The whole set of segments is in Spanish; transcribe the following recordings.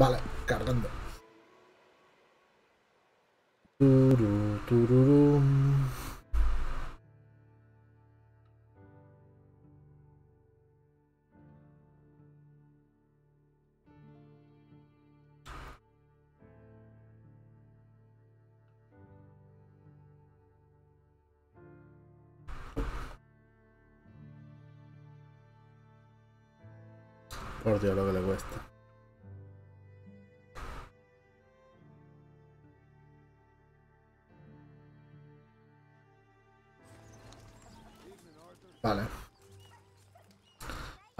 Vale, cargando. Turu, tururum. Por Dios, lo que le cuesta.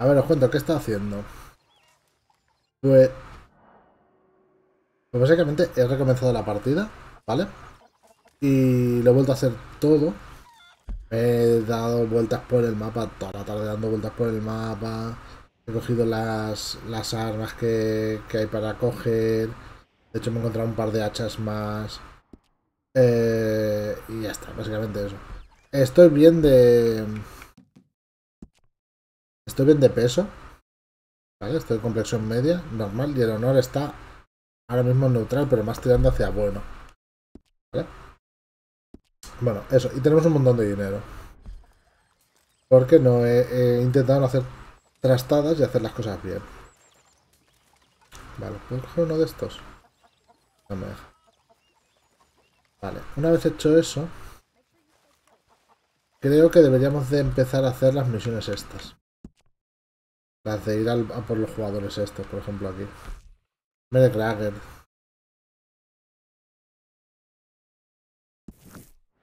A ver, os cuento, ¿qué está haciendo? Pues... Pues básicamente he recomenzado la partida, ¿vale? Y lo he vuelto a hacer todo. He dado vueltas por el mapa, toda la tarde dando vueltas por el mapa. He cogido las, las armas que, que hay para coger. De hecho me he encontrado un par de hachas más. Eh, y ya está, básicamente eso. Estoy bien de... Estoy bien de peso. Estoy en complexión media, normal. Y el honor está ahora mismo neutral, pero más tirando hacia bueno. Bueno, eso. Y tenemos un montón de dinero. Porque no he, he intentado no hacer trastadas y hacer las cosas bien. Vale, ¿puedo coger uno de estos? No me deja. Vale, una vez hecho eso, creo que deberíamos de empezar a hacer las misiones estas. Las de ir al, a por los jugadores estos, por ejemplo aquí. Mere Krager.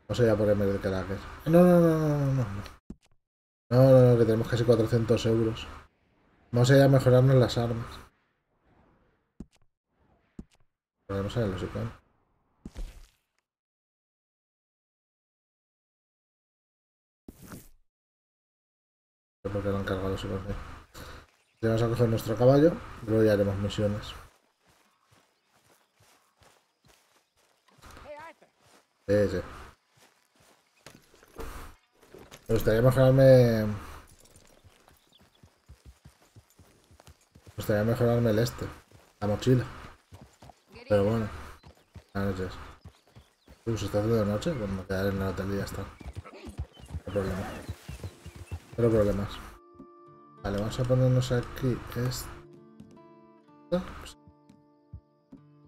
Vamos a ir a por Mere Krager. No, no, no, no, no, no. No, no, no, que tenemos casi 400 euros. Vamos a ir a mejorarnos las armas. Podemos a los iconos. Porque no han cargado los Vamos a coger nuestro caballo, luego ya haremos misiones. Sí, sí. Me gustaría mejorarme... Me gustaría mejorarme el este. La mochila. Pero bueno. Buenas noches. ¿se está haciendo de noche? Bueno, me quedaré en el hotel y ya está. No problema. Pero problemas. Vale, vamos a ponernos aquí esto.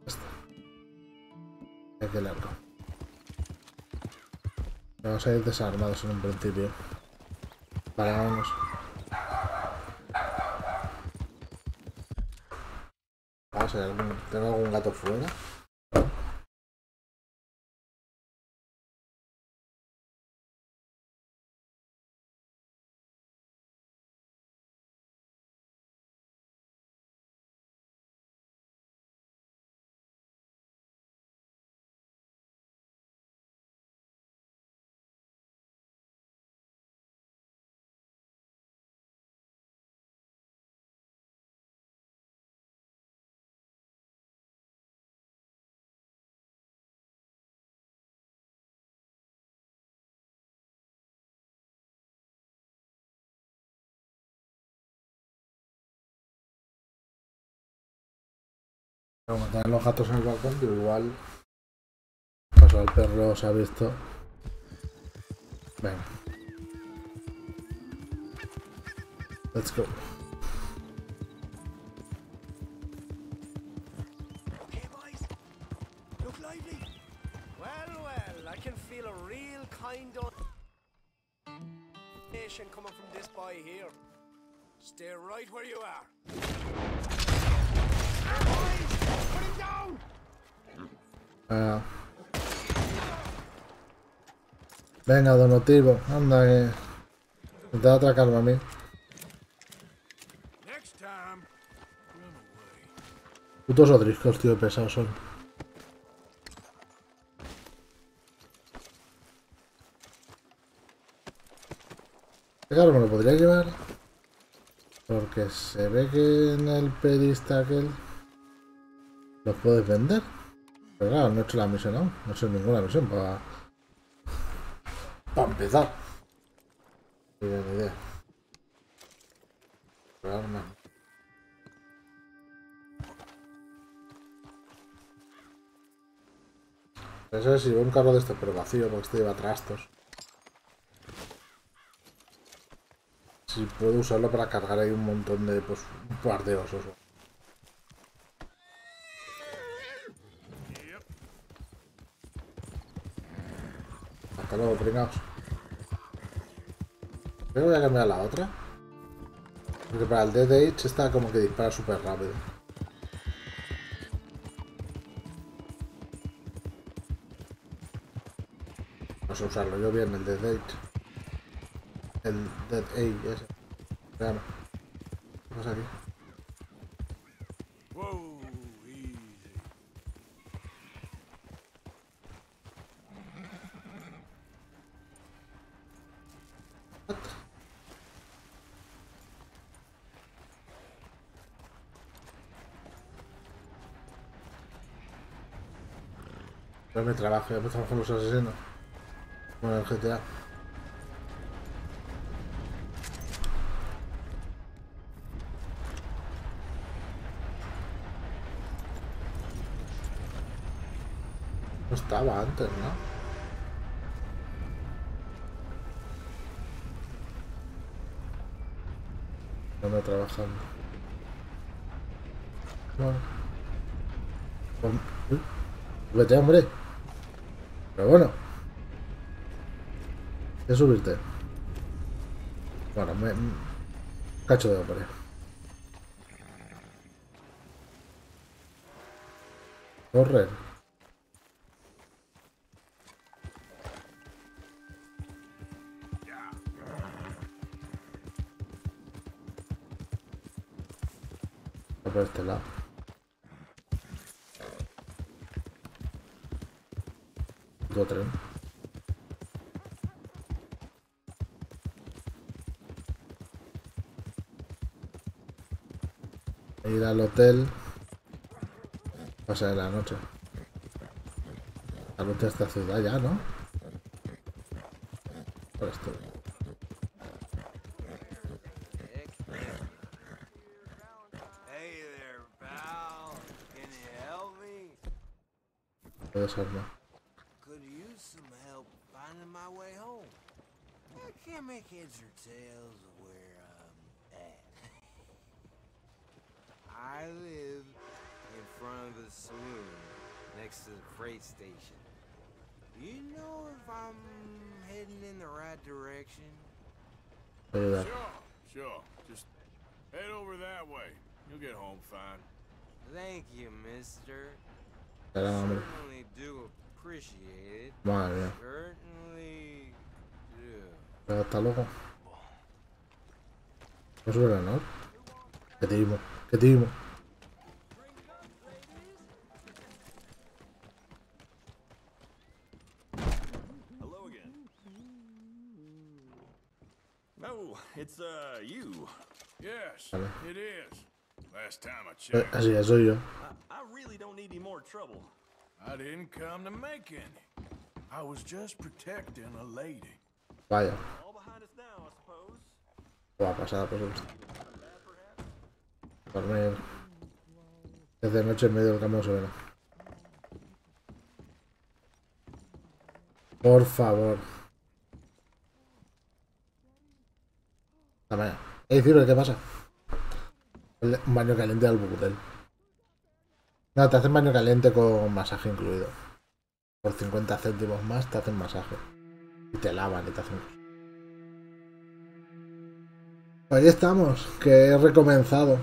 Esto. Aquí largo. Vamos a ir desarmados en un principio. Vale, vámonos. Vamos a ver, ¿tengo algún gato fuera? Como tener los gatos en el balcón, pero igual. Pasó el perro, se ha visto. Venga. Let's go. Coming from this boy here. Stay right where you are. Here, boys, put him down. Ah. Venga, Donotivo, anda que. Me te va a atracarme a mí. Putos odriscos, tío, pesados son. Claro, me lo podría llevar. Porque se ve que en el pedista aquel ¿Los puedes vender? Pero claro, no he hecho la misión aún. No he hecho ninguna misión para... Para empezar. No ni idea. Armas. Eso es si veo un carro de estos, pero vacío, porque este lleva trastos. Si puedo usarlo para cargar ahí un montón de, pues, un par de osos. Hasta luego, pringaos. Creo que voy a cambiar la otra. Porque para el Dead Age está como que dispara súper rápido. No sé usarlo yo bien, el Dead Age. El Dead Age ese. Veamos. ¿Qué pasa? Es mi trabajo, ya empezamos con los asesinos. Bueno, el GTA. No estaba antes, ¿no? Me trabajando. Bueno. Pues, Vete, hombre. Pero bueno. A subirte. Bueno, me... Cacho de hombre. Correr. Por este lado. Tren. Ir al hotel. Pasar la noche. La noche de esta ciudad ya, ¿no? Por esto. Heads or tails of where I'm at. I live in front of the saloon next to the freight station. Do you know if I'm heading in the right direction? Sure, sure. Just head over that way. You'll get home fine. Thank you, mister. Era hambre. Um, Certainly do appreciate it. Madre mía. Certainly do. Pero hasta luego. No suena, ¿no? Que timo, que timo. Oh, it's uh you. Yes, Vale. it is. Last time I Eh, checked, Así es, soy yo. I, I really don't need any more trouble. I didn't come to make any. I was just protecting a lady. Vaya. All behind us now, I suppose. Va a pasar, por supuesto. Dormir. Es de noche en medio del camino sereno. Por favor. La mañana. Ey, Ciber, ¿qué pasa? Un baño caliente al bucudel. No, te hacen baño caliente con masaje incluido. Por 50 céntimos más te hacen masaje. Y te lavan y te hacen Ahí estamos, que he recomenzado.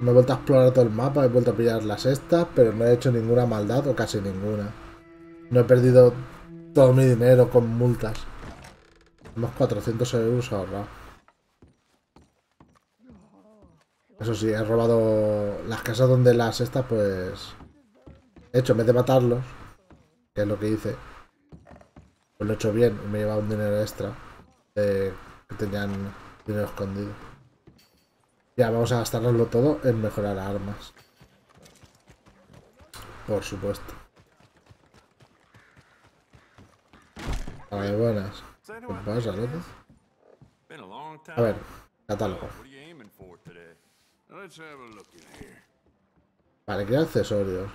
Me he vuelto a explorar todo el mapa, he vuelto a pillar las estas, pero no he hecho ninguna maldad o casi ninguna. No he perdido todo mi dinero con multas. Unos 400 euros ahorrado. Eso sí, he robado las casas donde las estas, pues... He hecho, en vez de matarlos, que es lo que hice, pues lo he hecho bien y me he llevado un dinero extra. que tenían Dinero escondido. Ya, vamos a gastarlo todo en mejorar armas. Por supuesto. Vale, buenas. ¿Qué pasa, loco? A ver, catálogo. Vale, ¿qué accesorios?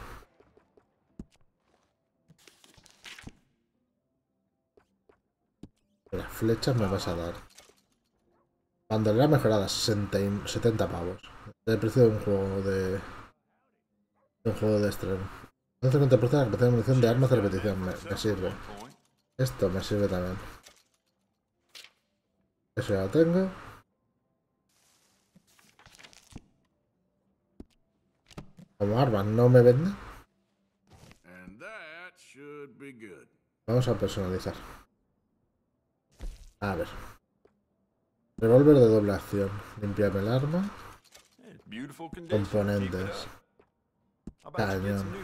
Las flechas me vas a dar. Bandolera mejorada, 60 y- 70 pavos. El precio de un juego de. de un juego de estreno. 50% de la munición de armas de repetición. Me, sirve. Esto me sirve también. Eso ya lo tengo. Como armas no me vende. Vamos a personalizar. A ver. Revólver de doble acción. Limpiame el arma. Componentes. Cañón.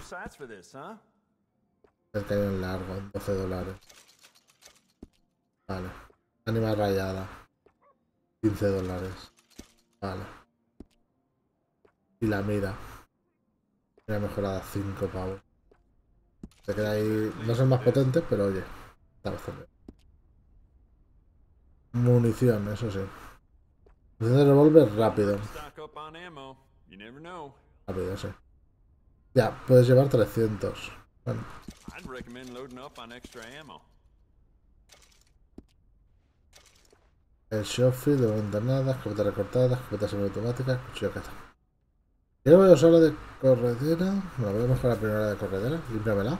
El cañón largo. 12 dólares. Vale. Ánima rayada. 15 dólares. Vale. Y la mira. Mira mejorada 5 pavos. Se queda ahí. No son más potentes, pero oye. Está bastante bien. Munición, eso sí. Munición de revólver rápido. Rápido, sí. Ya, puedes llevar 300. Bueno, el Shotfield, de momento nada, escopeta recortada, escopeta semiautomática, cuchillo caza. A usar la de corredera. Me voy a mejorar la primera de corredera. Límpiamela.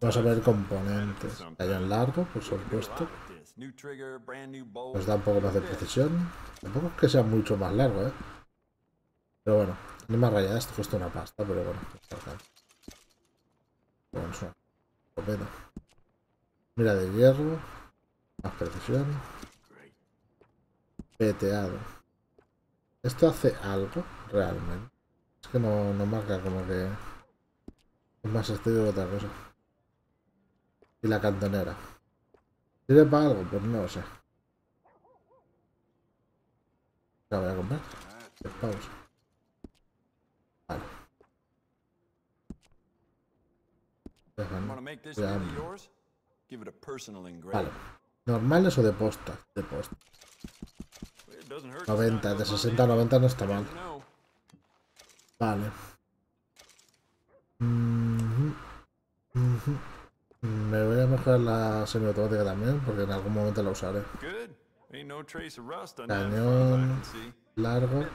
Vamos a ver componentes. Cañón largo, por supuesto. Nos da un poco más de precisión. Tampoco es que sea mucho más largo, ¿eh? Pero bueno, ni más rayada, esto cuesta una pasta, pero bueno. Bueno, es escopeta. Mira de hierro. Más precisión. Peteado. ¿Esto hace algo realmente? Es que no, no marca como que... Es más estilo que otra cosa. Y la cantonera. ¿Sirve para algo? Pues no lo sé. La voy a comprar. Pavos. Vale. Déjame. Vale. ¿Normales o de posta? De posta. It doesn't hurt to 90, stock de up on 60 a ammo. 90 no está mal. Vale. Me voy a mejorar la semiautomática también, porque en algún momento la usaré. Cañón largo,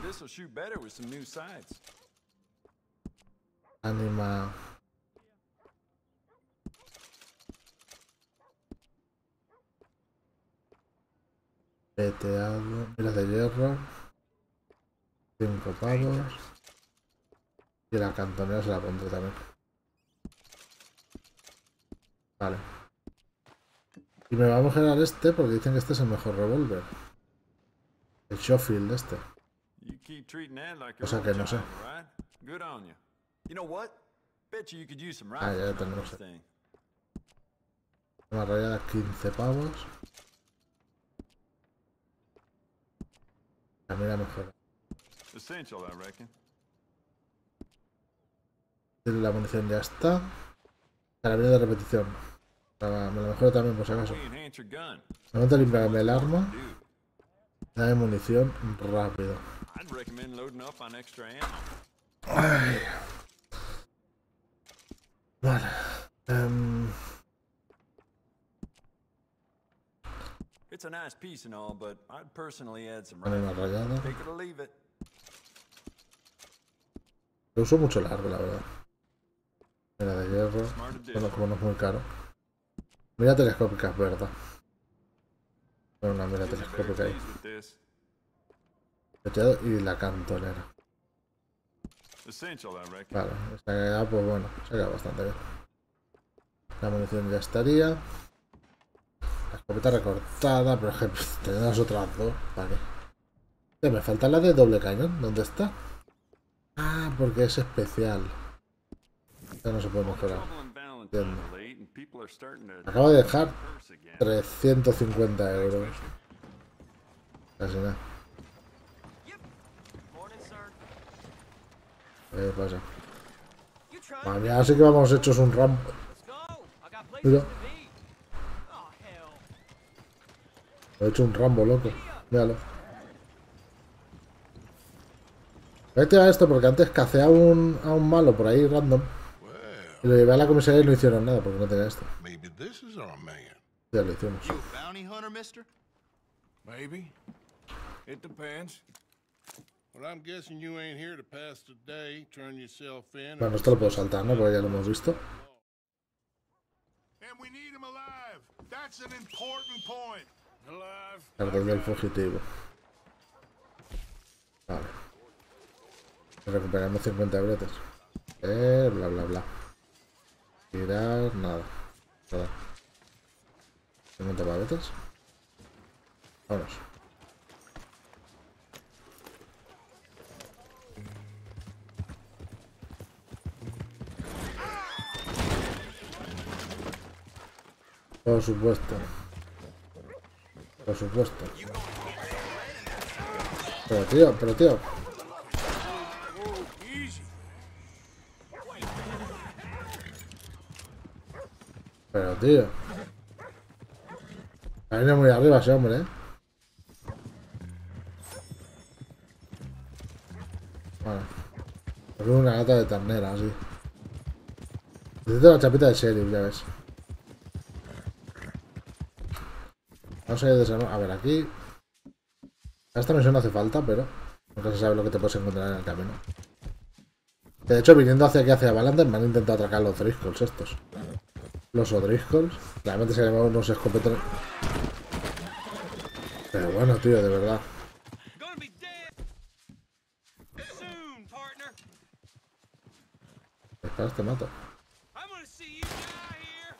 ánima. Peteado, miras de hierro. 5 pavos. Y la cantonera se la pondré también. Vale. Y me va a mejorar este porque dicen que este es el mejor revólver. El Schofield este. O sea que no sé. Ah, ya on tenemos. Una rayada 15 pavos. La mira mejor. Essential, I reckon. La munición ya está. Carabina de repetición. La- Me la mejoro también por si acaso. Momento limpiarme el arma. Dame munición rápido. Ammo. Vale. Em, It's a nice piece and all, but I'd personally add some dame una rifles. rayada. Take it or leave it. Lo uso mucho largo, la verdad. Mira de hierro. Bueno, como no es muy caro. Mira telescópica, es verdad. Bueno, una mira telescópica ahí. Peteado y la cantonera. Vale, esta queda, pues bueno, se queda bastante bien. La munición ya estaría. La escopeta recortada, pero es tenemos otras dos. Eh, me falta la de doble cañón, ¿dónde está? Ah, porque es especial. Ya no se puede mejorar. Entiendo. Acabo de dejar curse again. 350 euros. Casi nada. ¿Qué pasa? Madre mía, así que vamos hechos un places Mira. he hecho un rambo, loco. Míralo. Vete a esto porque antes cacé a un, a un malo por ahí random y lo llevé a la comisaría y no hicieron nada porque no tenía esto. maybe this is our man. Ya lo hicimos. You a bounty hunter, mister? Maybe. It depends. Well, I'm guessing you ain't here to pass the day, turn yourself in. Bueno, esto lo puedo saltar, ¿no? Porque ya lo hemos visto. And we need him alive. That's an important point. Alive. Cartel del fugitivo. Vale. Recuperamos 50 bretes. Eh, bla bla bla. Tirar, nada. Nada. 50 paletas. Vámonos. Por supuesto. Por supuesto. Pero tío, pero tío. Pero tío. Ha venido muy arriba ese hombre, eh. Bueno. Es una gata de ternera, así. Necesito la chapita de sheriff, ya ves. Vamos a ir de A ver, aquí. Esta misión no hace falta, pero nunca se sabe lo que te puedes encontrar en el camino. De hecho, viniendo hacia aquí, hacia Valander, me han intentado atracar los Driscolls estos. Los O'Driscolls. Realmente se llamaban unos escopetos. Pero bueno, tío, de verdad. Espera, te mato. I'm gonna see you die here.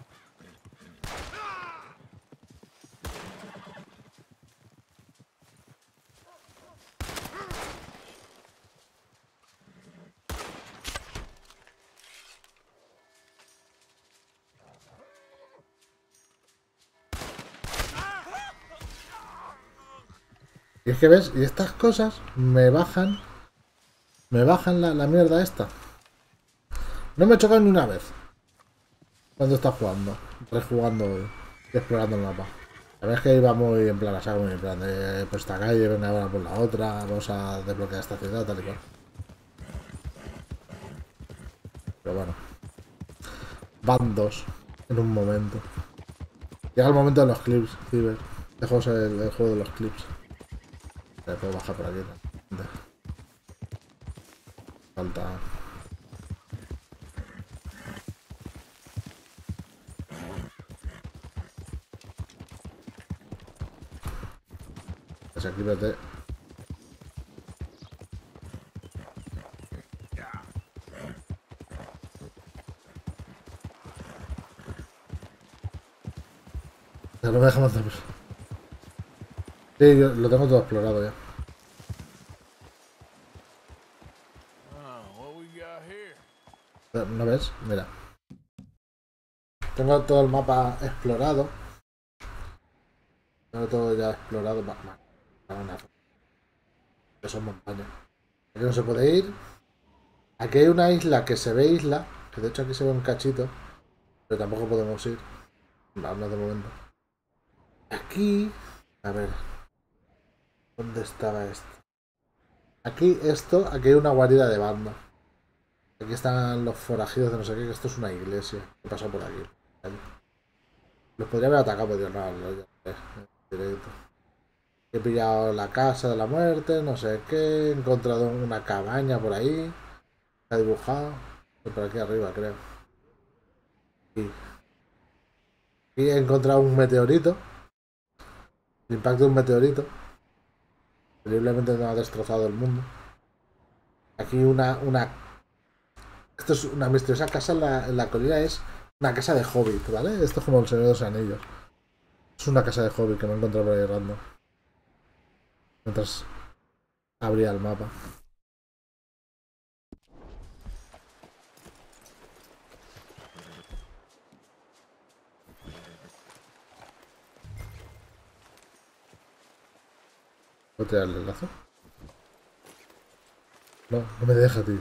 Y es que ves, y estas cosas me bajan. Me bajan la, la mierda esta. No me he chocado ni una vez. Cuando está jugando. Rejugando y explorando el mapa. La verdad es que iba muy en plan a saco, muy en plan de por esta calle, venga ahora por la otra, vamos a desbloquear esta ciudad, tal y cual. Pero bueno. Van dos en un momento. Llega el momento de los clips, Ciber. Dejo el, el juego de los clips. Me puedo bajar por aquí. Falta. Desactívate. No me deja avanzar. Sí, yo lo tengo todo explorado ya. Pero, ¿No ves? Mira. Tengo todo el mapa explorado. Tengo todo ya explorado. Eso es montaña. Aquí no se puede ir. Aquí hay una isla que se ve isla. Que de hecho aquí se ve un cachito. Pero tampoco podemos ir. No, no de momento. Aquí. A ver. ¿Dónde estaba esto? Aquí esto, aquí hay una guarida de banda. Aquí están los forajidos de no sé qué, que esto es una iglesia. He pasado por aquí. Los podría haber atacado, pero no, no. He pillado la casa de la muerte, no sé qué. He encontrado una cabaña por ahí. Está dibujado. Por aquí arriba, creo. Y, y he encontrado un meteorito. El impacto de un meteorito. Increíblemente no ha destrozado el mundo. Aquí una, una esto es una misteriosa casa en la, en la colina, es una casa de hobbit, ¿vale? Esto es como el Señor de los Anillos. Es una casa de hobbit que me he encontrado por ahí random. Mientras abría el mapa. ¿Puedo tirarle el lazo? No, no me deja, tío.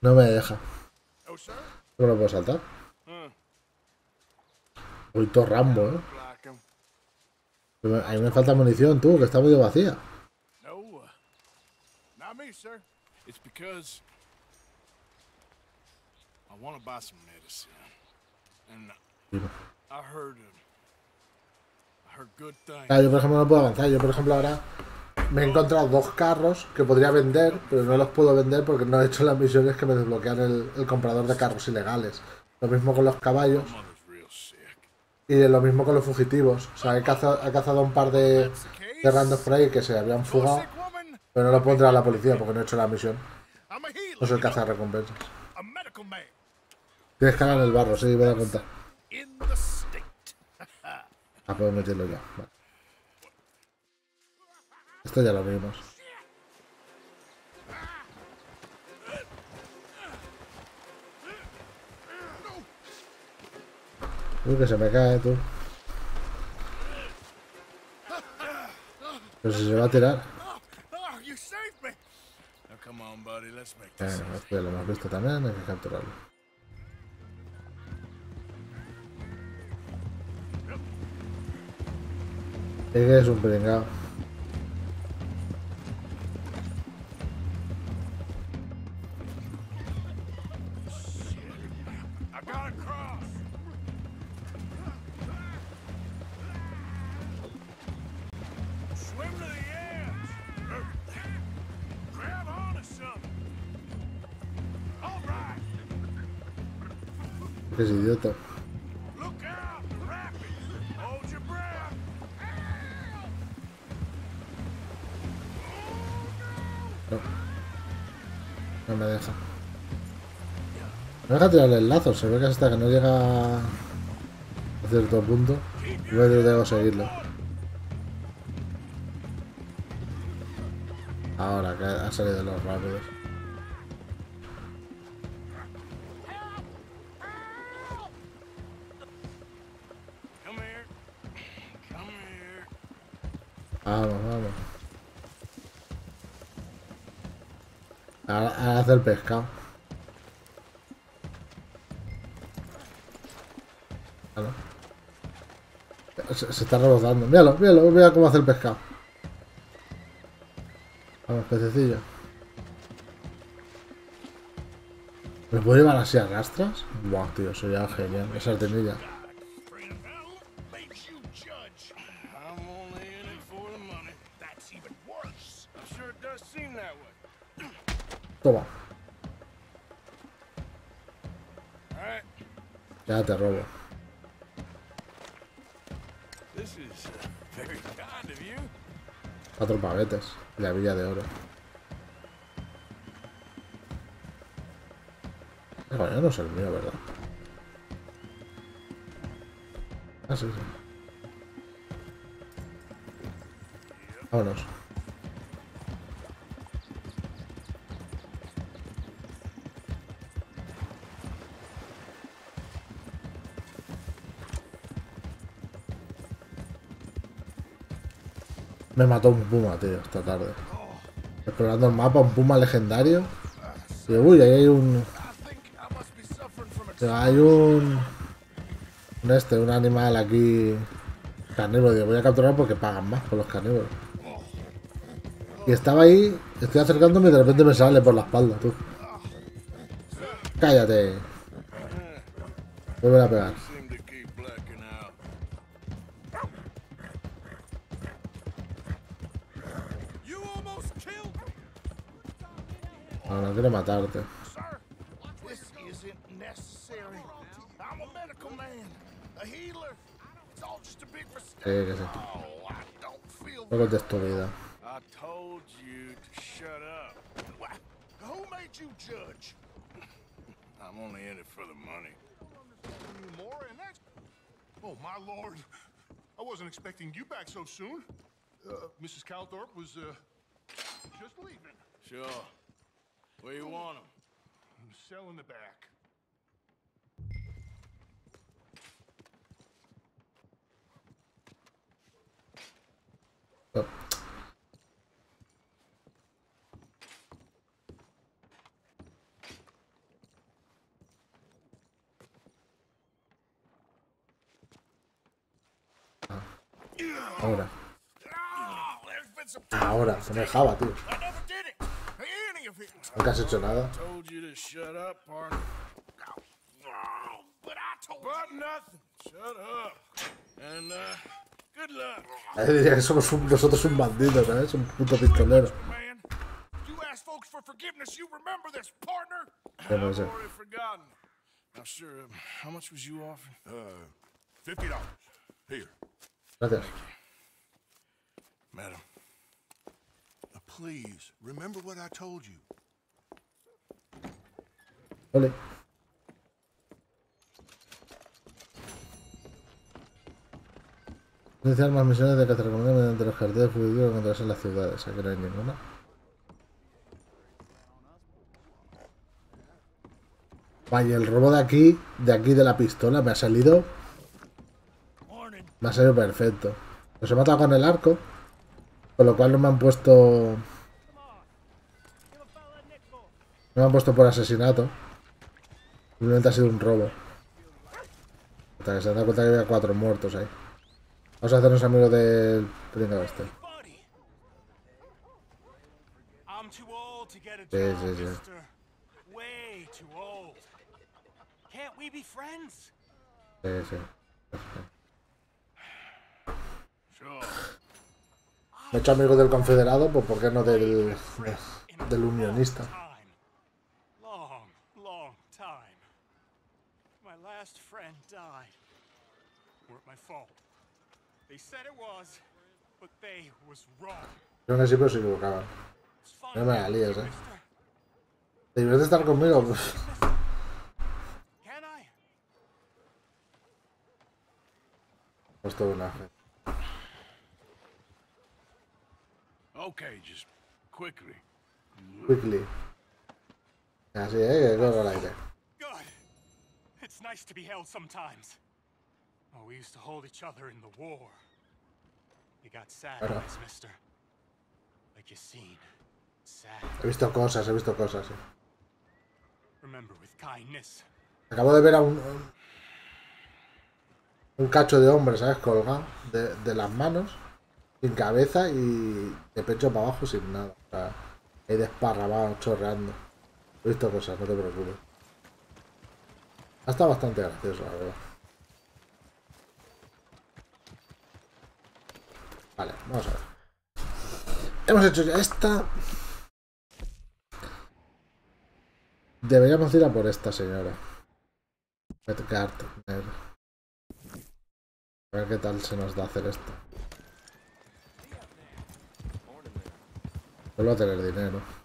No me deja. Oh? ¿Cómo lo puedo saltar? Huh. Uy, todo Rambo, ¿eh? A mí me falta munición, tú, que está medio vacía. No, yo por ejemplo no puedo avanzar. Yo por ejemplo ahora me he encontrado dos carros que podría vender, pero no los puedo vender porque no he hecho las misiones que me desbloquean el, el comprador de carros ilegales. Lo mismo con los caballos y lo mismo con los fugitivos. O sea, he cazado, he cazado un par de, de randos por ahí que se habían fugado, pero no lo puedo entrar a la policía porque no he hecho la misión. No soy cazar recompensas. Tienes que en el barro, sí, me da cuenta. Ah, puedo meterlo ya. Vale. Esto ya lo vimos. Uy, que se me cae, tú. Pero si se va a tirar. Bueno, ya lo hemos visto también, hay que capturarlo. Es que es un pringao. I gotta No me deja. Me deja tirarle el lazo, se ve que hasta que no llega a cierto punto, yo tengo que seguirlo. Ahora que ha salido los rápidos. Vamos, vamos. Ahora, ahora hace el pescado. Se está rebozando. Míralo, míralo, mira cómo hace el pescado. Vamos, pececillo. ¿Me puedo llevar así a rastras? Buah, tío, sería genial. Esa artemilla. Toma, ya te robo. This is uh. Cuatro pavetes. La villa de oro. No es el mío, ¿verdad? Ah, sí, sí. Vámonos. Me mató un puma, tío, esta tarde. Explorando el mapa, un puma legendario. Y uy, ahí hay un. Hay un. Este, un animal aquí. Carnívoro, digo, voy a capturar porque pagan más por los carnívoros. Y estaba ahí, estoy acercándome y de repente me sale por la espalda, tú. Cállate. Vuelve a pegar. No, no quiero matarte. Sir, this isn't necessary. I'm a medical man, a healer. It's all just a big mistake. Sí, que sí. Oh, I don't feel No contes tu. I told you to shut up. Who made you judge? I'm only in it for the money. more, and that's. Oh, my lord. I wasn't expecting you back so soon. Uh, Mrs. Calthorpe was, uh, just leaving. Sure. Where you want him? Cell in the back. No. Ahora. Oh, there's been some. Ahora, se me dejaba, tío. I never did it. Any of it. Nunca has hecho nada. Told you to shut up, partner. up nothing. Shut up. And, good luck. Ahí diría que somos un- nosotros un bandido, ¿sabes? Un puto pistolero. Man, you ask folks for forgiveness, you remember this, partner? Ya no sé. I've already forgotten. Now, sure, um, how much was you offering? Uh, Gracias. madam. Please remember what I told you. Ole. Iniciar más misiones de que mediante los carteles fugitivos que encontrarás en las ciudades. Aquí no hay ninguna. Vaya, el robo de aquí, de aquí de la pistola, me ha salido. Me ha salido perfecto. Los he matado con el arco. Con lo cual no me han puesto. No me han puesto por asesinato. Simplemente ha sido un robo. Hasta que se han dado cuenta que había cuatro muertos ahí. Vamos a hacernos amigos del pringao este. Sí, sí, sí. Sí, sí. Me he hecho amigo del confederado, pues ¿por qué no del, del unionista? My last friend died. Weren't my fault. They said it was, but they was wrong. Yo aún así pero se equivocaban. It's fine No me la being líes, with you, eh. mister. ¿Te diviertes estar conmigo? Pues, Can I? pues todo una Okay, just quickly. Quickly. Así, eh, que corro al aire. It's nice to be held sometimes. Oh, we used to hold each other in the war. You got sad eyes, mister. Like you seen. Sad. He visto cosas, he visto cosas, sí. Remember with kindness. Acabo de ver a un, un, cacho de hombre, ¿sabes? Colgado de, de las manos, sin cabeza y de pecho para abajo sin nada. O sea, ahí desparramado, chorreando. He visto cosas, no te preocupes. Ha estado bastante gracioso, la verdad. Vale, vamos a ver. Hemos hecho ya esta. Deberíamos ir a por esta señora. Red Gardner. A ver qué tal se nos da hacer esto. Vuelvo a tener dinero.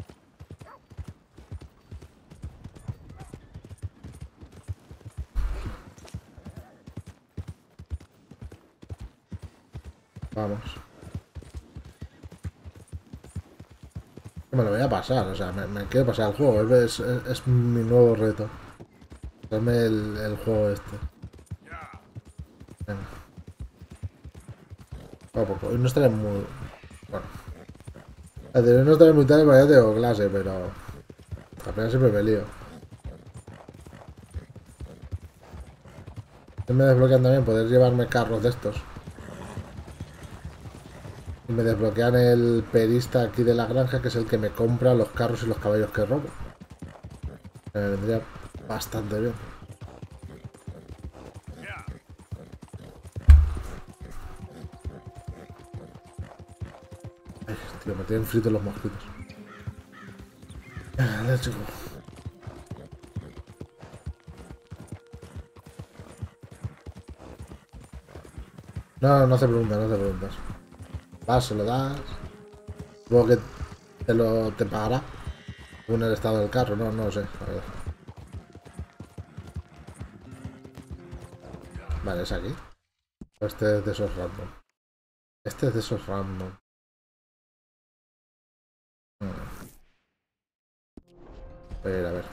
Vamos. Me lo voy a pasar, o sea, me, quiero pasar el juego. Es, es- mi nuevo reto. Darme el, el juego este. Venga. Poco a poco. Hoy no estaré muy. Bueno. Hoy no estaré muy tarde porque ya tengo clase, pero. Apenas siempre me lío. Me desbloquean también poder llevarme carros de estos. Me desbloquean el perista aquí de la granja, que es el que me compra los carros y los caballos que robo. Me vendría bastante bien. Ay, tío, me tienen fritos los mosquitos. Ah. No, no hace preguntas, no hace preguntas. Vas, se lo das. Luego que te lo te pagará. Según el estado del carro, no, no lo sé, la verdad. Vale, es aquí. Este es de esos random. Este es de esos random. Hmm. A ver, a ver.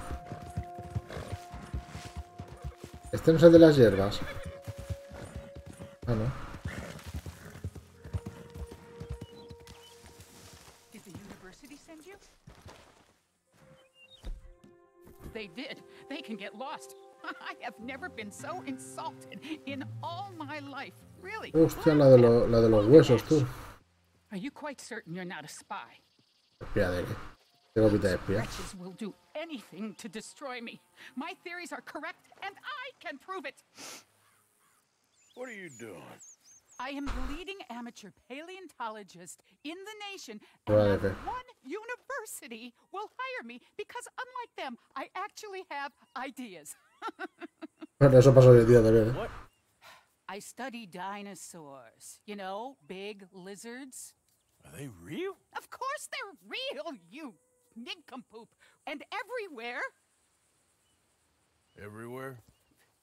Este no es el de las hierbas. Ah, no. They did. They can get lost. I have never been so insulted in all my life. Really? Hostia, la de, lo- la de los huesos, tú. Are you quite certain you're not a spy? Espía de qué. Tengo pinta de espía. Wretches will do anything to destroy me. My theories are correct, and I can prove it. What are you doing? I am the leading amateur paleontologist in the nation, Prueba and not one university will hire me because, unlike them, I actually have ideas. Bueno, eso pasa hoy en día también, ¿eh? I study dinosaurs. You know, big lizards. Are they real? Of course they're real, you nincompoop. And everywhere, Everywhere?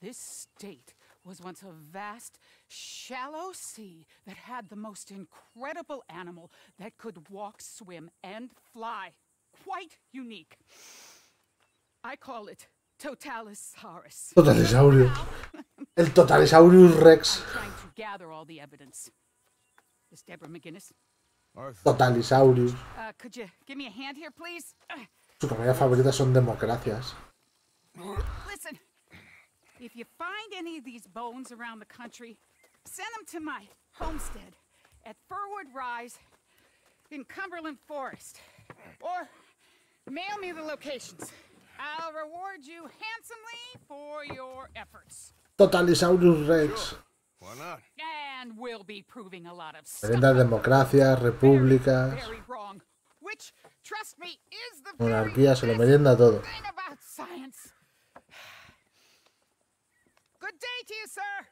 this state was once a vast, shallow sea that had the most incredible animal that could walk, swim, and fly. Quite unique. I call it Totalisaurus. Totalisaurus. El Totalisaurus Rex. I'm trying to gather all the evidence. Miss Deborah McGinnis, Totalisaurus. uh, could you give me a hand here, please? Sus comidas favoritas son democracias. Listen, if you find any of these bones around the country, send them to my homestead at Furwood Rise in Cumberland Forest. Or mail me the locations. I'll reward you handsomely for your efforts. Totalisaurus Rex. Why not? And we'll be proving a lot of stuff. Meriendas democracias, repúblicas, Very wrong. Which, trust me, is the very monarquía, se lo merienda todo. To you, sir.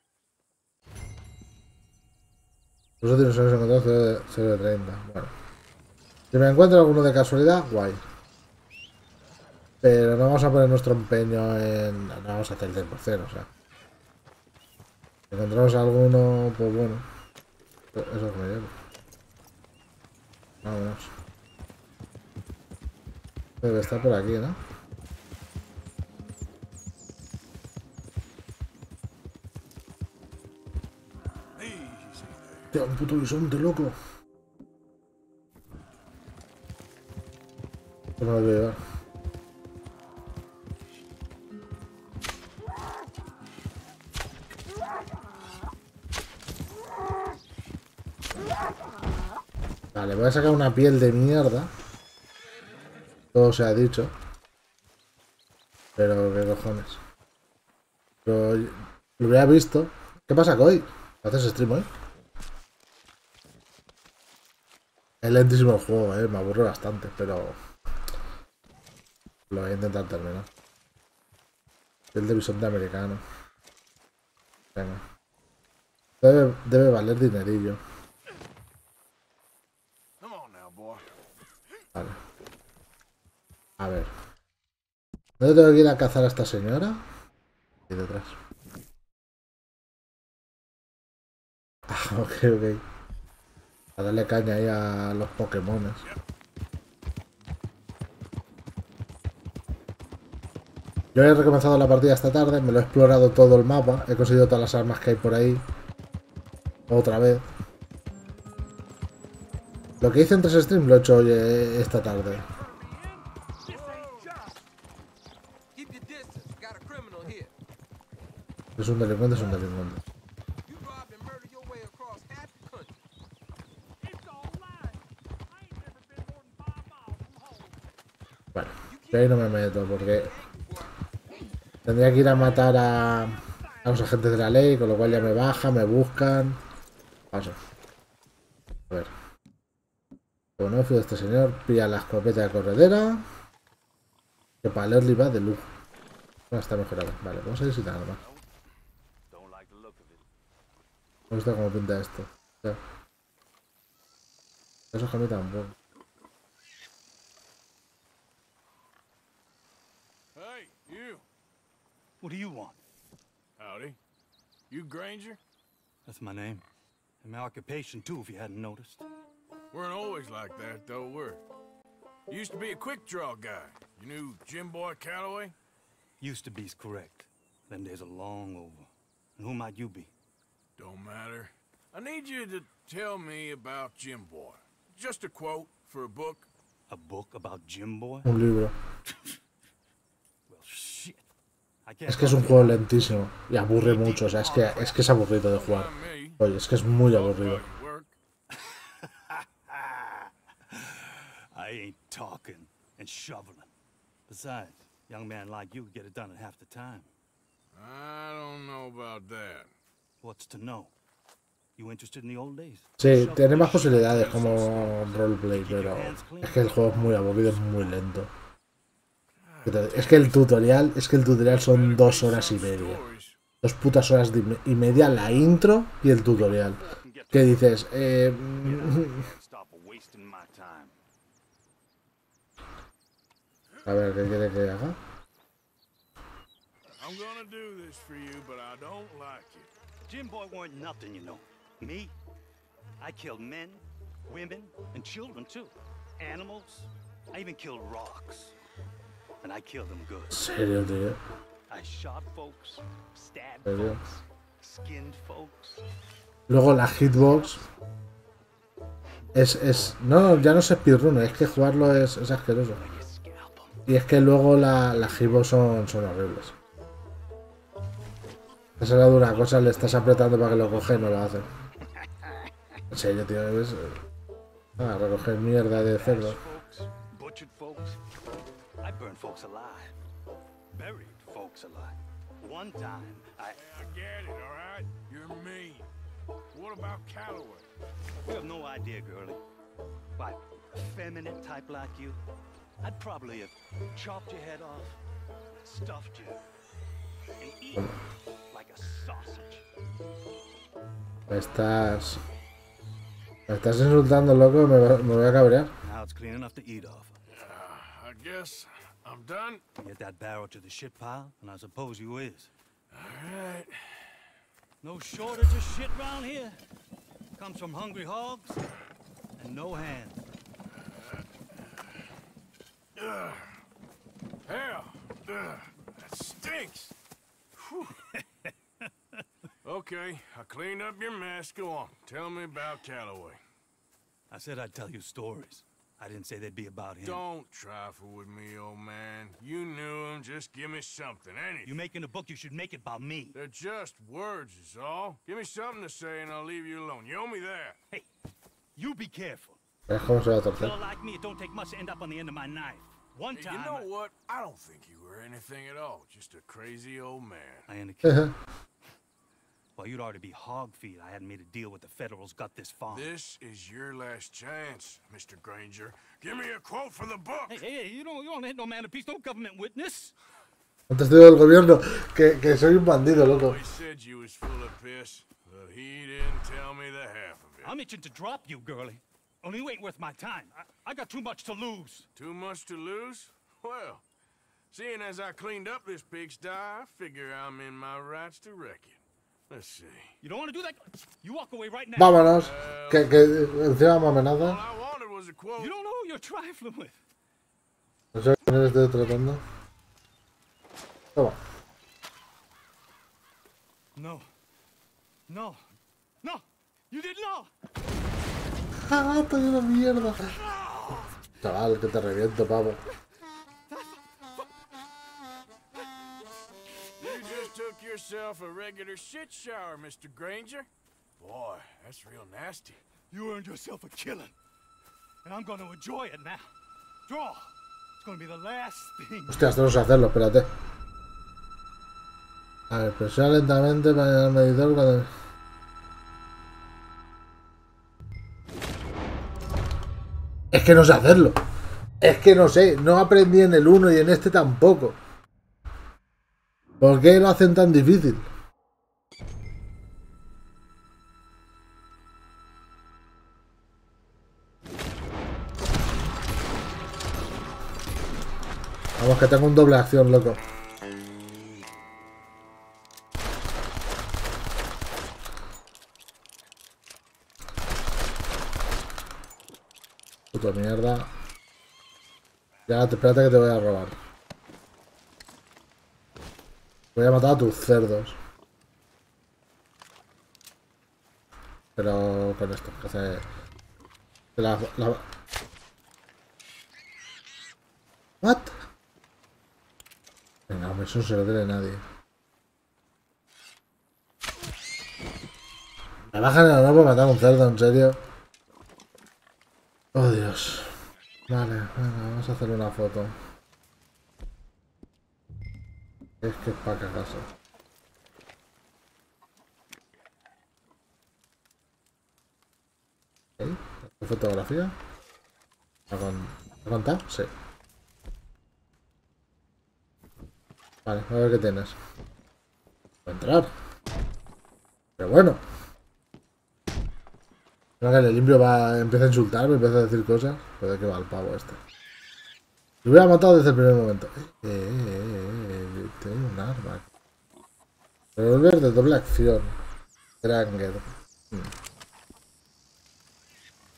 Los dinosaurios encontrados 0 de 30. Bueno. Si me encuentro alguno de casualidad, guay. Pero no vamos a poner nuestro empeño en. No vamos a hacer el 100%, o sea. Si encontramos alguno, pues bueno. Eso es lo que me llevo. Vámonos. Debe estar por aquí, ¿no? Tío, un puto bisonte, loco. No lo voy a llevar. Vale, voy a sacar una piel de mierda. Todo se ha dicho. Pero qué cojones. Lo hubiera visto. ¿Qué pasa, Koi? ¿Haces stream hoy? Es lentísimo juego, eh. Me aburre bastante, pero. Lo voy a intentar terminar. El de bisonte americano. Venga. Debe, debe valer dinerillo. Vale. A ver. ¿Dónde tengo que ir a cazar a esta señora? Aquí detrás. Ah, ok, ok. A darle caña ahí a los Pokémones. Yo he recomenzado la partida esta tarde, me lo he explorado todo el mapa, he conseguido todas las armas que hay por ahí. Otra vez. Lo que hice en tres streams lo he hecho hoy eh, esta tarde. Es un delincuente, es un delincuente. You robbed and murdered your way across half the country. It's all lies. I ain't never been more than five miles from home. Bueno, yo ahí no me meto porque tendría que ir a matar a, los agentes de la ley, con lo cual ya me baja, me buscan. Paso. A ver. Bueno, fui este señor, pilla la escopeta de corredera. Que para Lerly va de lujo. No está mejorado. Vale, vamos a sin nada más. Me gusta cómo pinta esto. O sea, Eso es que a mí tampoco. What do you want? Howdy. You Granger? That's my name. And my occupation, too, if you hadn't noticed. Weren't always like that, though, were you? Used to be a quick draw guy. You knew Jim Boy Calloway? Used to be's correct. Then days are long over. And who might you be? Don't matter. I need you to tell me about Jim Boy. Just a quote for a book. A book about Jim Boy? Un libro. Es que es un juego lentísimo y aburre mucho. O sea, es que es, que es aburrido de jugar. Oye, es que es muy aburrido. About your work. I ain't talking and shoveling. Besides, young man like you could get it done in half the time. I don't know about that. What's to know? You interested in the old days? Sí, tiene más posibilidades como roleplay, pero es que el juego es muy aburrido, es muy lento. Es que el tutorial, es que el tutorial son dos horas y media. Dos putas horas y media la intro y el tutorial. Que dices, eh, a ver, ¿qué quiere que haga? Jim Boy weren't nothing, you know. Me? I killed men, women, and children too. Animals. I even killed rocks. And I killed them good. ¿En serio, tío? I shot folks, stabbed ¿Serio? folks, skinned folks. Luego la hitbox es, es no, ya no es speedrun, es que jugarlo es, es asqueroso. 'em. Y es que luego la, las hitbox son, son horribles. Has hablado de una cosa, le estás apretando para que lo coge y no lo hace. En serio, tío, es. Ah, recoger mierda de cerdo. Folks alive. Buried folks alive. One time, I. I get it, all right? You're mean. What about Calloway? You have no idea, girlie. Why, a feminine type like you, I'd probably have chopped your head off, stuffed you, and eaten like a sausage. Me estás. Me estás insultando, loco, me, va- me voy a cabrear. Now it's clean enough to eat off. Uh, I guess I'm done. Get that barrel to the shit pile, and I suppose you is. All right. No shortage of shit round here. Comes from hungry hogs and no hands. Hell, ugh, that stinks. Okay, I cleaned up your mess. Go on. Tell me about Calloway. I said I'd tell you stories. I didn't say they'd be about him. Don't trifle with me, old man. You knew him. Just give me something, anything. You making a book, you should make it about me. They're just words, is all. Give me something to say and I'll leave you alone. You owe me that. Hey, you be careful. ¿Ves cómo se va a torcer? Like me, it don't take much to end up on the end of my knife. One time, you know what? I don't think you were anything at all. Just a crazy old man. I ain't a kid. Well, you'd already be hog feed. I hadn't made a deal with the Federals, got this far. This is your last chance, Mr. Granger. Give me a quote for the book. Hey, hey, hey, you don't, you don't hit no man of peace, no government witness. Un testigo del gobierno. Que, que soy un bandido, loco. He said you was full of piss, but he didn't tell me the half of it. I'm itching to drop you, girlie. Only you ain't worth my time. I, I got too much to lose. Too much to lose? Well, seeing as I cleaned up this pigsty, I figure I'm in my rights to wreck it. Vámonos. Que, que encima me All amenaza. I wanted was a quote. You don't know who you're trifling with. No sé quién estoy tratando. Toma. No. No. No. You didn't know. ¡Ah, estoy una mierda! Chaval, que te reviento, pavo. Yourself a regular shit shower, Mr. Granger. Boy, that's real nasty. You earned yourself a killing. And I'm going to enjoy it now. Draw. It's going to be the last thing. Hostia, esto no sé hacerlo, espérate. A ver, presiona lentamente para el medidor cuando... Es que no sé hacerlo. Es que no sé, no aprendí en el 1 y en este tampoco. ¿Por qué lo hacen tan difícil? Vamos, que tengo un doble acción, loco. Puta mierda. Ya, te espérate que te voy a robar. Voy a matar a tus cerdos. Pero con esto, que hace... que La, la... ¿What? Venga, eso se lo cree nadie. Me bajan el honor por matar a un cerdo, en serio. Oh, Dios. Vale, venga, vamos a hacer una foto. Es que es para cagazo. ¿Okay? Fotografía. ¿Ha contado? Sí. Vale, a ver qué tienes. Voy a entrar. Pero bueno. Ahora que el limpio va, empieza a insultarme, empieza a decir cosas. Pero de que va el pavo este. Lo hubiera matado desde el primer momento. Eh, eh, eh, tengo un arma. Revolver de doble acción. Granger. Hmm.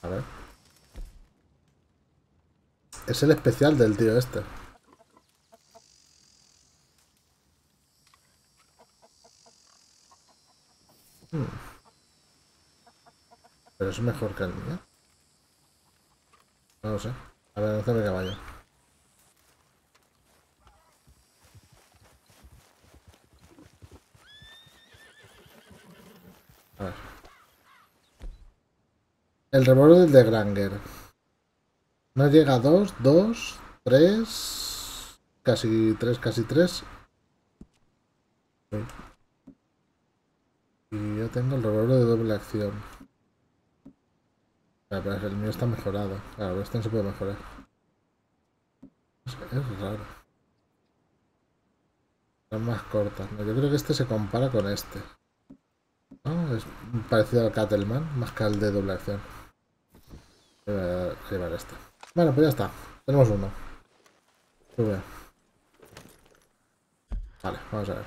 A ver. Es el especial del tío este. Hmm. Pero es mejor que el mío. No lo sé. A ver, lánzame caballo. A ver. El revólver de Granger. No llega a 2, 2, 3, casi 3, casi 3. Y yo tengo el revólver de doble acción. Ah, pero el mío está mejorado. Claro, este no se puede mejorar. Es, es raro. Son más cortas. ¿no? Yo creo que este se compara con este. Es parecido al Cattleman, más que al de doble acción. Llevar este. Bueno, pues ya está. Tenemos uno. Vale, vamos a ver.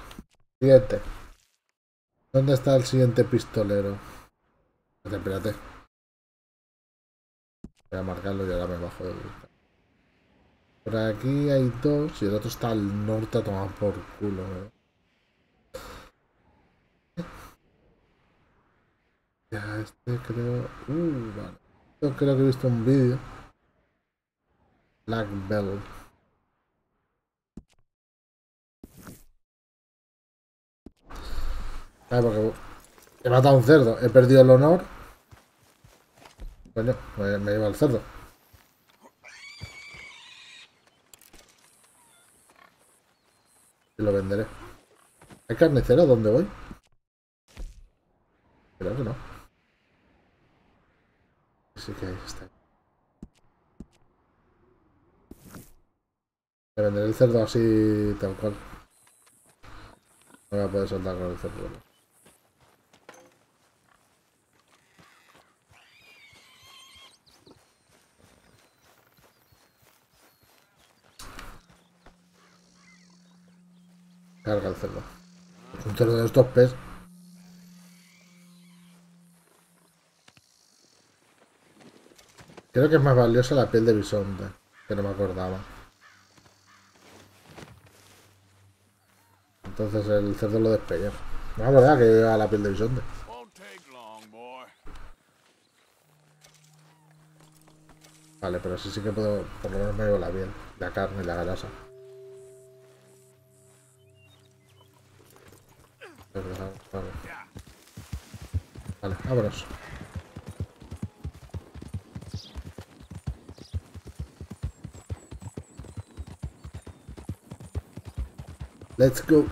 Siguiente. ¿Dónde está el siguiente pistolero? Espérate. Voy a marcarlo y ahora me bajo del... Por aquí hay dos y el otro está al norte a tomar por culo. ¿eh? Ya, este creo... Uh, vale. Creo que he visto un vídeo. Black Bell. Ah, he matado un cerdo. He perdido el honor. Coño, me, me lleva el cerdo. Y lo venderé. ¿Hay carnicero? ¿Dónde voy? Creo que no. Sí que ahí está. Le venderé el cerdo así tal cual. No voy a poder soltar con el cerdo. Carga el cerdo. Un cerdo de estos pes. Creo que es más valiosa la piel de bisonte, que no me acordaba. Entonces el cerdo lo despellejo. No, es verdad que lleva la piel de bisonte. Vale, pero así sí que puedo, por lo menos me llevo la piel, la carne y la grasa. Vale. Vale, vámonos. Let's go.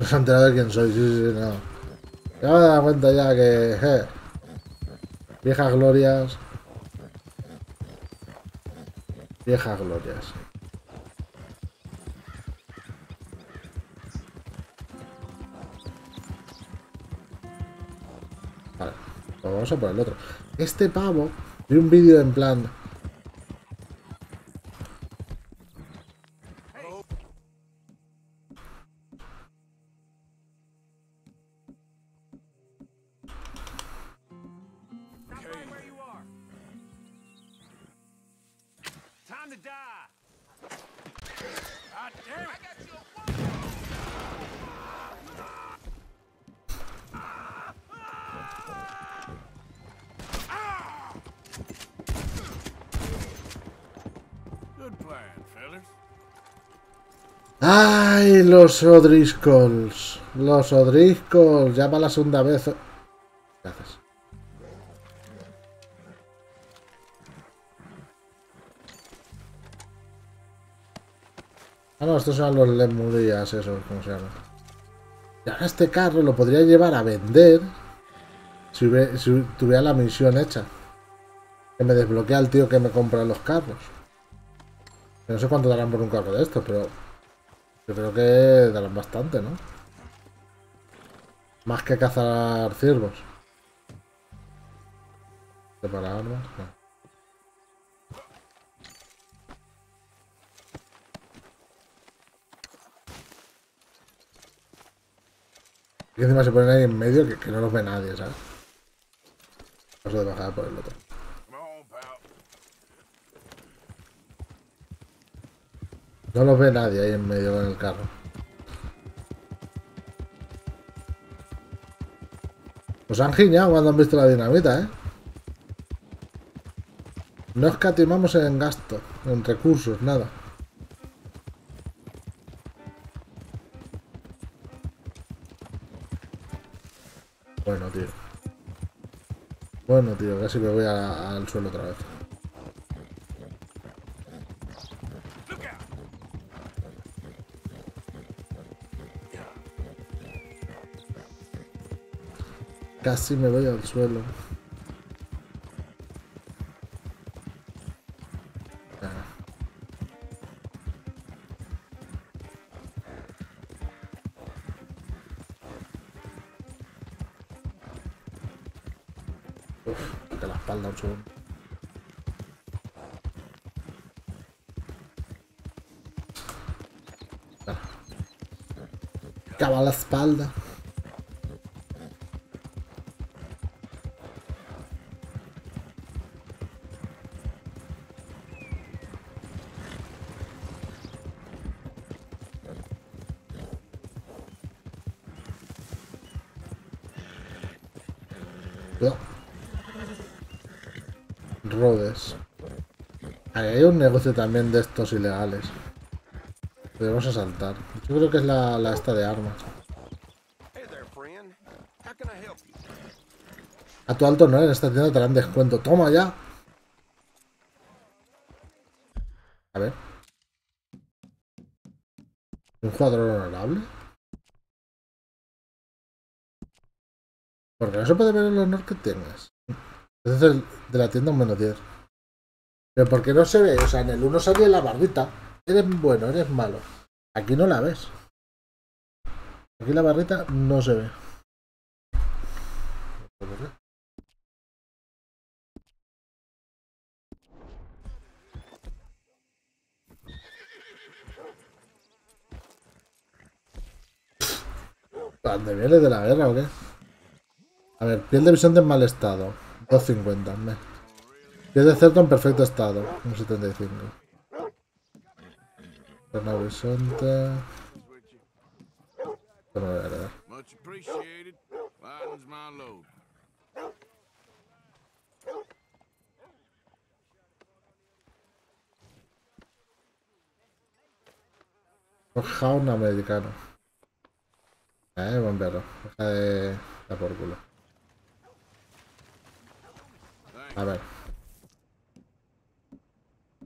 No se ha enterado de quién soy, sí, sí, no. Ya me he dado cuenta ya que... viejas glorias. Viejas glorias. Vamos a por el otro. Este pavo, vi un vídeo en plan... los Odriscolls. Los Odriscolls. Ya para la segunda vez. Gracias. Ah, no, estos son los lemurías, esos, como se llama. Y ahora este carro lo podría llevar a vender si, tuviera la misión hecha. Que me desbloquea el tío que me compra los carros. No sé cuánto darán por un carro de estos, pero yo creo que darán bastante, ¿no? Más que cazar ciervos. ¿De para armas? No. Y encima se ponen ahí en medio que, que no los ve nadie, ¿sabes? Paso de bajada por el otro. Come on, pal. No los ve nadie ahí en medio con el carro. Nos han giñado cuando han visto la dinamita, ¿eh? No escatimamos en gasto, en recursos, nada. Bueno, tío. Bueno, tío, casi me voy al suelo otra vez. Casi me voy al suelo. Un negocio también de estos ilegales. Podemos asaltar. Yo creo que es la, la esta de armas. A tu alto no, en esta tienda te dan descuento. ¡Toma ya! A ver. ¿Un jugador honorable? Porque no se puede ver el honor que tengas. Es el de la tienda un menos 10. Pero porque no se ve, o sea, en el 1 salía la barrita. Eres bueno, eres malo. Aquí no la ves. Aquí la barrita no se ve. ¿Dónde viene de la guerra o qué? A ver, piel de bisonte en mal estado. 2.50. me. Piel de cerdo en perfecto estado. Un 75. Torna bisonte. Esto no voy a. Un jaun americano. Eh, buen perro. Deja de da por culo. A ver. Tu, tu, tu, tu, tu, tururum. Sir,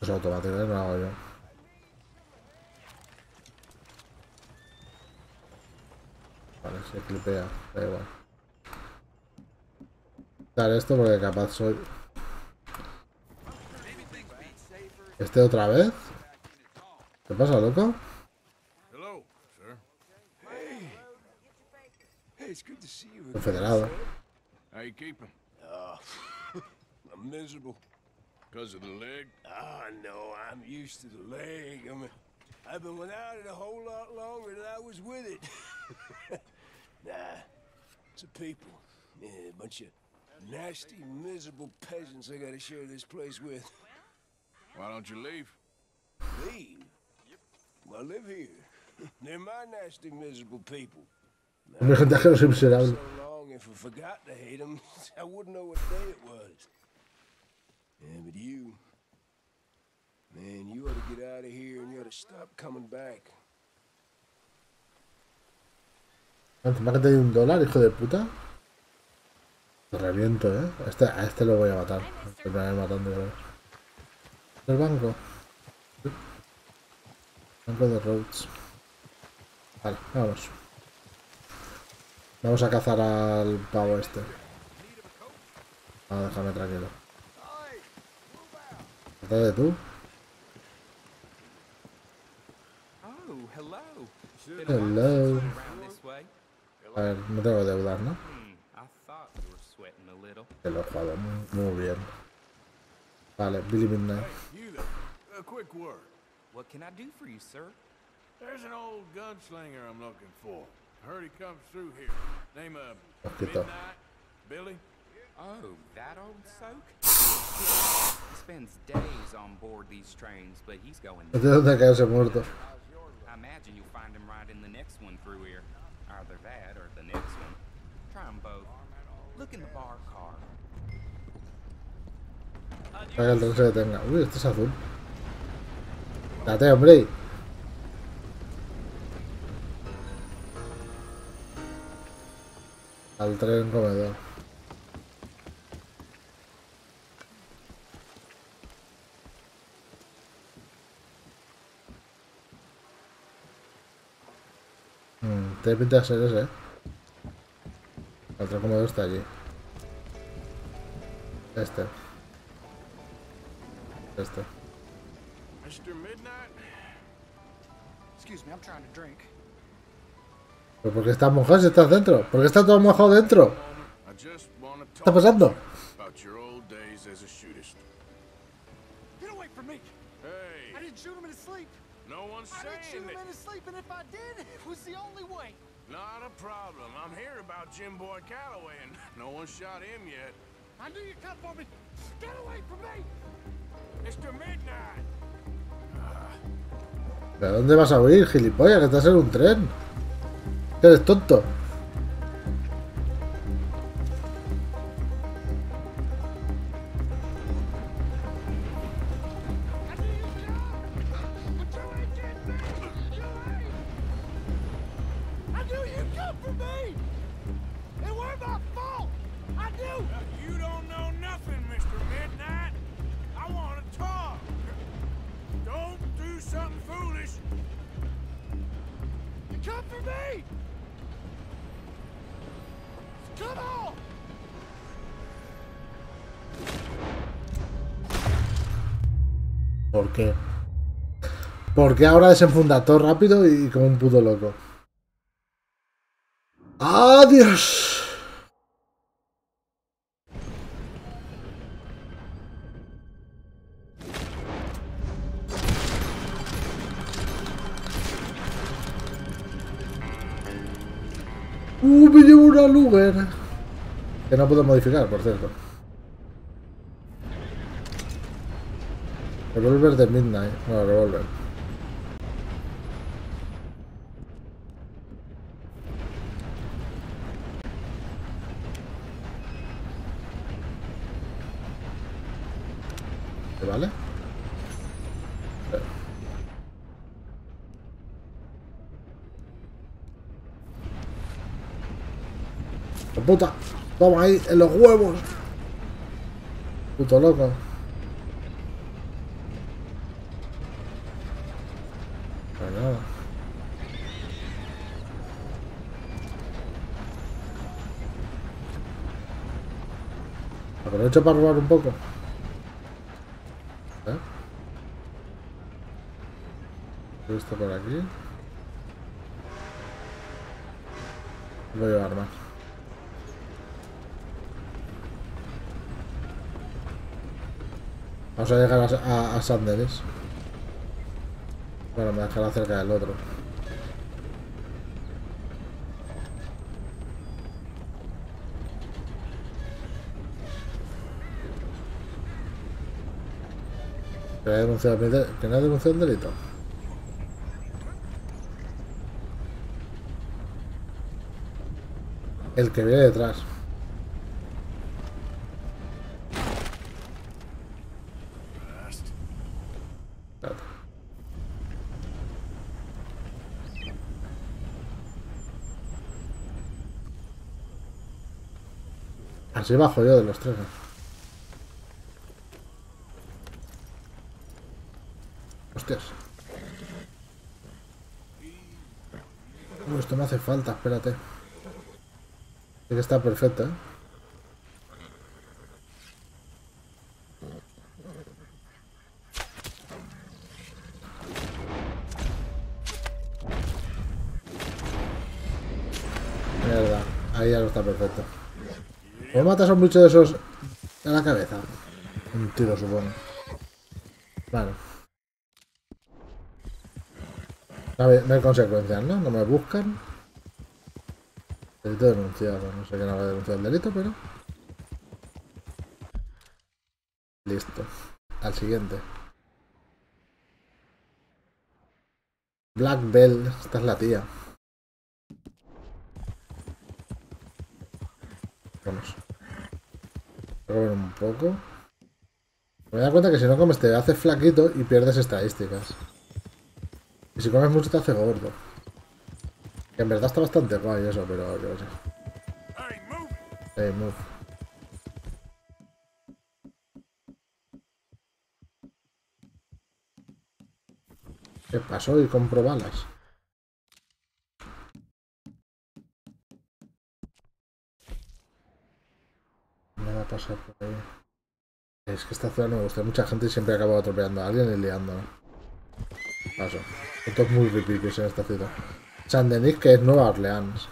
Es automático, ¿eh? no lo yo. Vale, se clipea, da igual. Dar esto porque capaz soy. ¿Este otra vez? ¿Qué pasa, loco? Hello, sir. Hey, it's good to see you. Confederado. How you keeping? I'm miserable. Because of the leg? Ah, no, I'm used to the leg. I mean, I've been without it a whole lot longer than I was with it. nah, it's a people. Yeah, a bunch of nasty, miserable peasants I gotta share this place with. Why don't you leave? Leave? I live here. They're my nasty, miserable people. Me gente que no soy miserable. So long, if I forgot to hate them, I wouldn't know what day it was. Yeah, but you, man, you ought to get out of here and you ought to stop coming back. Encima que te di un dólar, hijo de puta. Te reviento, eh. A este, a este lo voy a matar. Me voy a ir matando, creo. El banco. De Rhodes. Vale, vamos. Vamos a cazar al pavo este. Ah, déjame tranquilo. de tú. Hello. A ver, no tengo deudas, ¿no? Hmm, I thought you were sweating a little. Que lo he jugado muy, muy bien. Vale, Billy Midnight. What can I do for you, sir? There's an old gunslinger I'm looking for. I Heard he comes through here. Name of Ojito. Midnight? Billy? Oh, that old soak? he spends days on board these trains, but he's going No sé dónde caerse muerto. I imagine you'll find him right in the next one through here. Either that or the next one. Try them both. Look in the bar car. Para que el tren se detenga. Uy, este es azul. Date, hombre. Al tren comedor. Mm, Tiene pinta ser ese, ¿eh? El tren comedor está allí. Este. Este. ¿Pero por qué está mojado si estás dentro? ¿Por qué está todo mojado dentro? I just want to ¿Qué está talk pasando? about your old days as a shootist. Get away from me! Hey, I didn't shoot him in his sleep. no one's I didn't shoot saying him that. in his sleep, and if I did, it was the only way. Not a problem. I'm here about Jim Boy Calloway, and no one shot him yet. I knew you'd come for me. Get away from me! Mr. Midnight! ¿De dónde vas a huir, gilipollas? Que estás en un tren. ¿Qué eres tonto? Foolish. You come for me. Come on. ¿Por qué? ¿Por qué ahora desenfunda todo rápido y como un puto loco? ¡Adiós! Me llevo una Luger! Que no puedo modificar, por cierto. Revolver de Midnight. No, Revolver. ¿Vale? ¡Oh, puta! Toma ahí, en los huevos. Puto loco. Aprovecho para robar un poco. ¿Eh? Esto por aquí. Voy a llevar más. Vamos a llegar a, a, Sanderes. Bueno, me dejará cerca del otro. Que no ha denunciado, denunciado un delito. El que viene detrás. Espérate. Así bajo yo de los tres. Hostias. Esto me hace falta, espérate. Sí que está perfecto, ¿eh? Mierda, ahí ya no está perfecto. ¿Cómo matas a un bicho de esos en la cabeza? Un tiro, supongo. Hay, no hay consecuencias, ¿no? No me buscan. Delito denunciado. No sé quién habrá denunciado el delito, pero... Listo. Al siguiente. Black Bell. Esta es la tía. Vamos. Comer un poco. Me da cuenta que si no comes te haces flaquito y pierdes estadísticas. Y si comes mucho te hace gordo. Que en verdad está bastante guay eso, pero yo qué sé. Hey, move. ¿Qué pasó? Y compro balas. Me va a Es que esta ciudad no me gusta. Mucha gente siempre acaba atropellando a alguien y liándola. Paso. Esto es muy ripipis en esta ciudad. Saint-Denis, que es Nueva Orleans.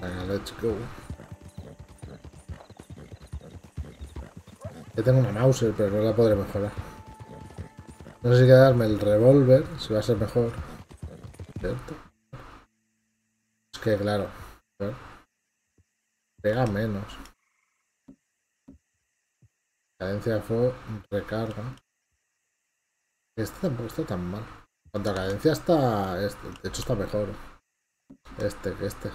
Venga, let's go. Ya tengo una Mauser, pero no la podré mejorar. No sé si quedarme el revólver, si va a ser mejor. Es que, claro. Pega menos. Cadencia fue recarga. Este tampoco está tan mal. Cuanto a cadencia está. Este, de hecho está mejor. Este que este.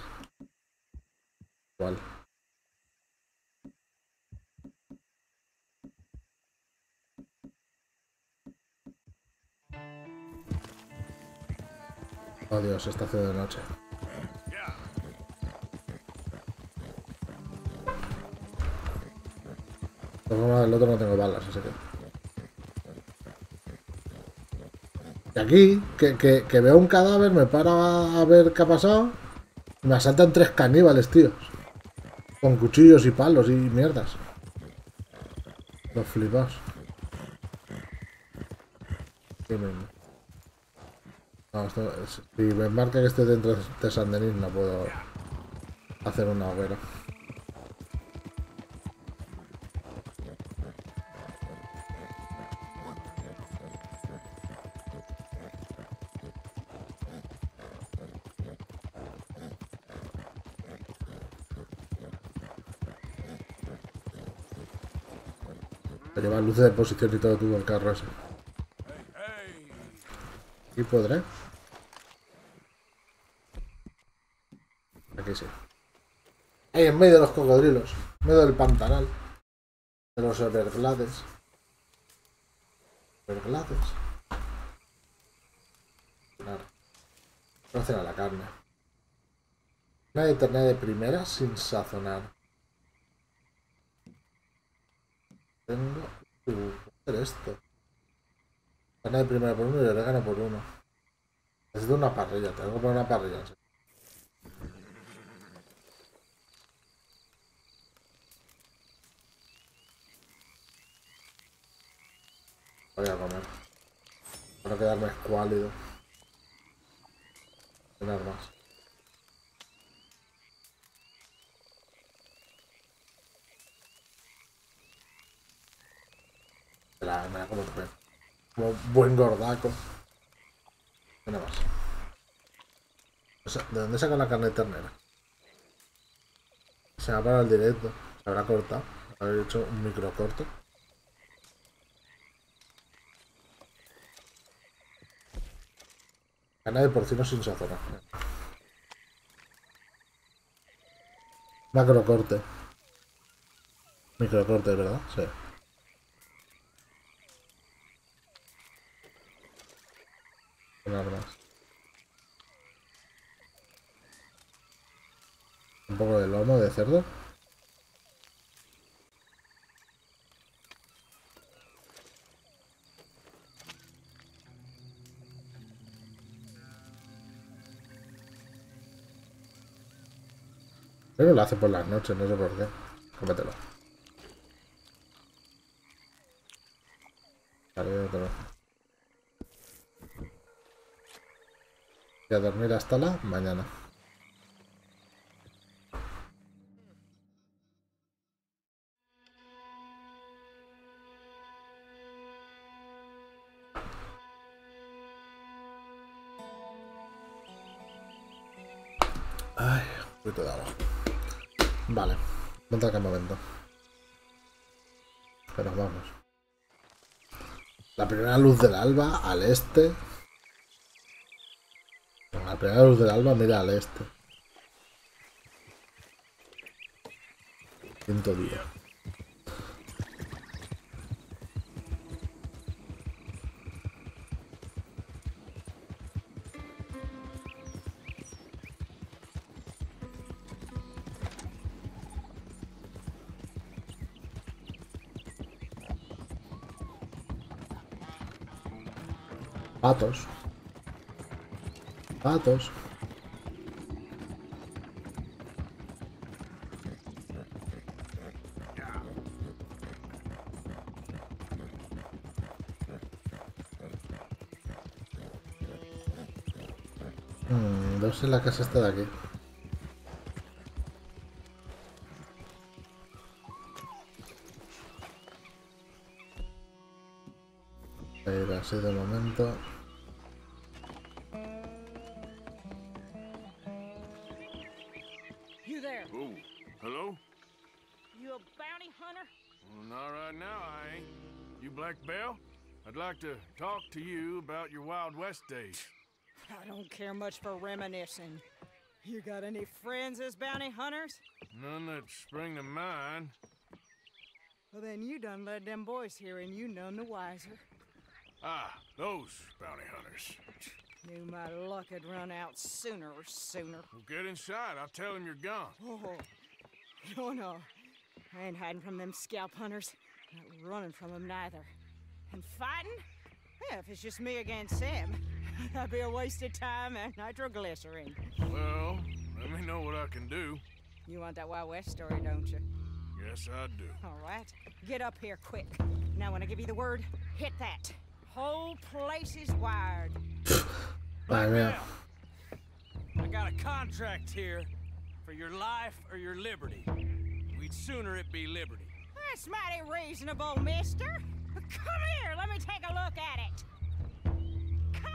Igual. Oh Dios, está haciendo de noche. De formas, el otro no tengo balas, así que. Y aquí, que, que, que veo un cadáver, me para a ver qué ha pasado. Y me asaltan tres caníbales, tíos. Con cuchillos y palos y mierdas. Los flipados. Qué mismo. No, esto, es- si me marca que esté dentro de San Denis no puedo hacer una hoguera. Te lleva luces de posición y todo tuvo el carro ese. ¿Y podré? Aquí sí. Ahí en medio de los cocodrilos. En medio del pantanal. De los Everglades. Everglades. Claro. Hacen a la carne. Una de ternera de primera sin sazonar. Tengo... Uh, ¿puedo hacer esto? Carne de primera por uno y orégano por uno. Necesito una parrilla, tengo que poner una parrilla. sí. Voy a comer. Para quedarme escuálido. Tener más. La, me la como también. Buen gordaco. Tiene más. ¿De dónde saca la carne de ternera? Se va para el directo. Se habrá cortado. Habrá hecho un micro corte. Carne de porcino sin sazonar. Macro corte. Micro corte, ¿verdad? Sí. Un poco de lomo de cerdo. Pero lo hace por las noches, no sé por qué. Cómetelo. Vale. Y a dormir hasta la mañana. Ay, un poquito de agua. Vale, monta el campamento. Pero vamos. La primera luz del alba al este. La primera luz del alba mira al este. Quinto día. Patos. Patos. Mm, dos en la casa esta de aquí. Voy a ir así de momento. Talk to you about your Wild West days. I don't care much for reminiscing. You got any friends as bounty hunters? None that spring to mind. Well, then you done led them boys here and you none the wiser. Ah, those bounty hunters. Knew my luck had run out sooner or sooner. Well, get inside. I'll tell them you're gone. Oh, no, no. I ain't hiding from them scalp hunters. Not running from them neither. And fighting? Yeah, if it's just me against them, that'd be a waste of time and nitroglycerin. Well, let me know what I can do. You want that Wild West story, don't you? Yes, I do. All right. Get up here quick. Now, when I give you the word, hit that. Whole place is wired. Madre mía. I got a contract here for your life or your liberty. We'd sooner it be liberty. That's mighty reasonable, mister. Come here, let me take a look at it. Come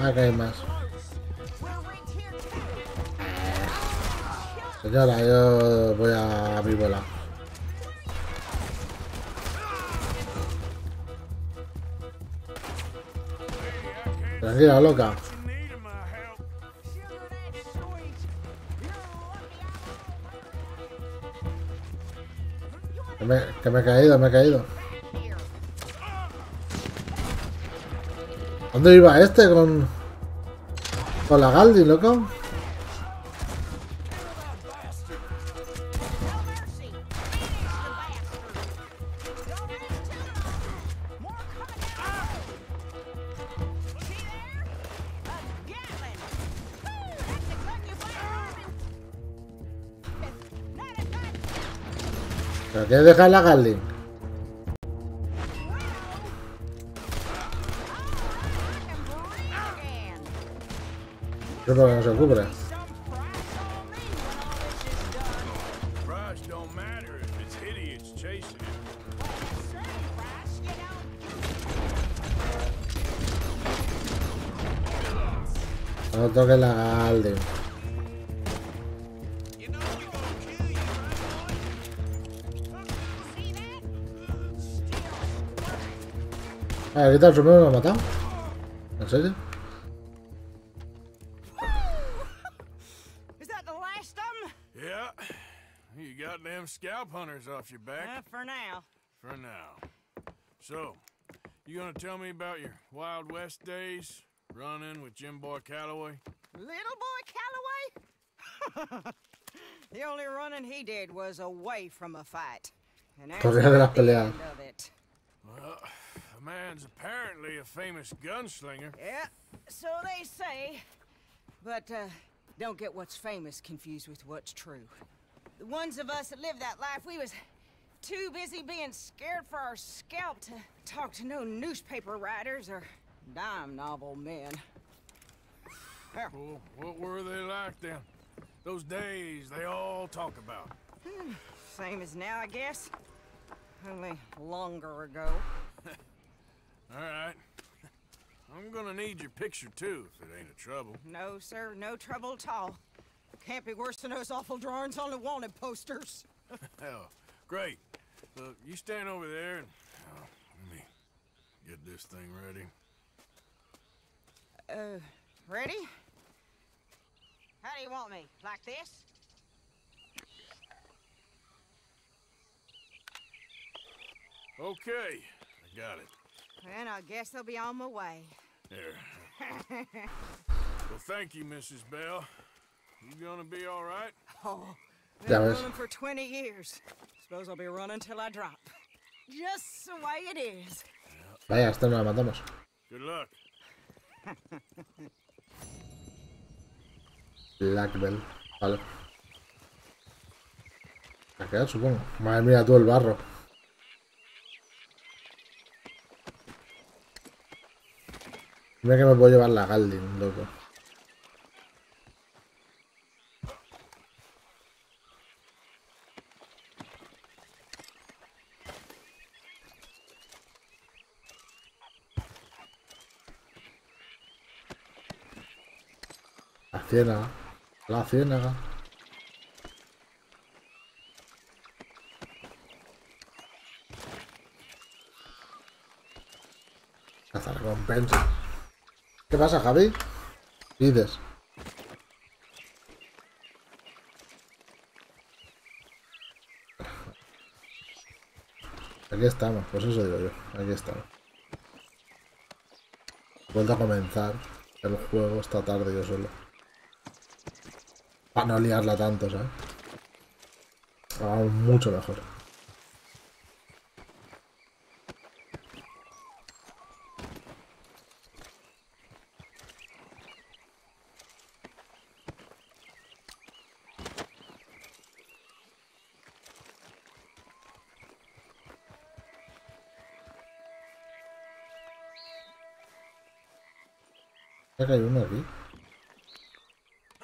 on. There Señora, yo voy a mi bola. Tranquila, loca. Que me, que me he caído, me he caído. ¿Dónde iba este con... Con la Galdi, loco? Quieres dejar la? Yo creo que no se it. No toques la Galdi. A ver, ¿qué tal? ¿Romero lo ha matado? ¿En serio? Is that the last of them? Yeah. You got them scalp hunters off your back. Uh, for now. For now. So, you gonna tell me about your Wild West days? Running with Jim Boy Calloway? Little boy Calloway? the only running he did was away from a fight. And that's Corría de the peleas. end of it. Well, the man's apparently a famous gunslinger. Yeah, so they say. But uh, don't get what's famous confused with what's true. The ones of us that lived that life, we was too busy being scared for our scalp to talk to no newspaper writers or dime novel men. Well, what were they like then? Those days they all talk about. Same as now, I guess. Only longer ago. All right. I'm gonna need your picture too, if it ain't a trouble. No, sir, no trouble at all. Can't be worse than those awful drawings on the wanted posters. Hell, great. Look, you stand over there and oh, let me get this thing ready. Uh, ready? How do you want me? Like this? Okay, I got it. Then I guess I'll be on my way. There. Well, thank you, Mrs. Bell. You gonna be all right? oh, Ya been ves. running for 20 years. Suppose I'll be running till I drop. Just the way it is. Vaya, esta no la matamos. Good luck. Black Bell. Vale. A quedar, supongo. Madre mía, todo el barro. Mira que me puedo llevar la Galdin, loco. La ciénaga. La ciénaga. Caza recompensa. ¿Qué pasa, Javi? Dices. Aquí estamos, pues eso digo yo. Aquí estamos. Vuelta a comenzar el juego esta tarde yo solo. Para no liarla tanto, ¿sabes? Hagamos mucho mejor. Que hay uno aquí.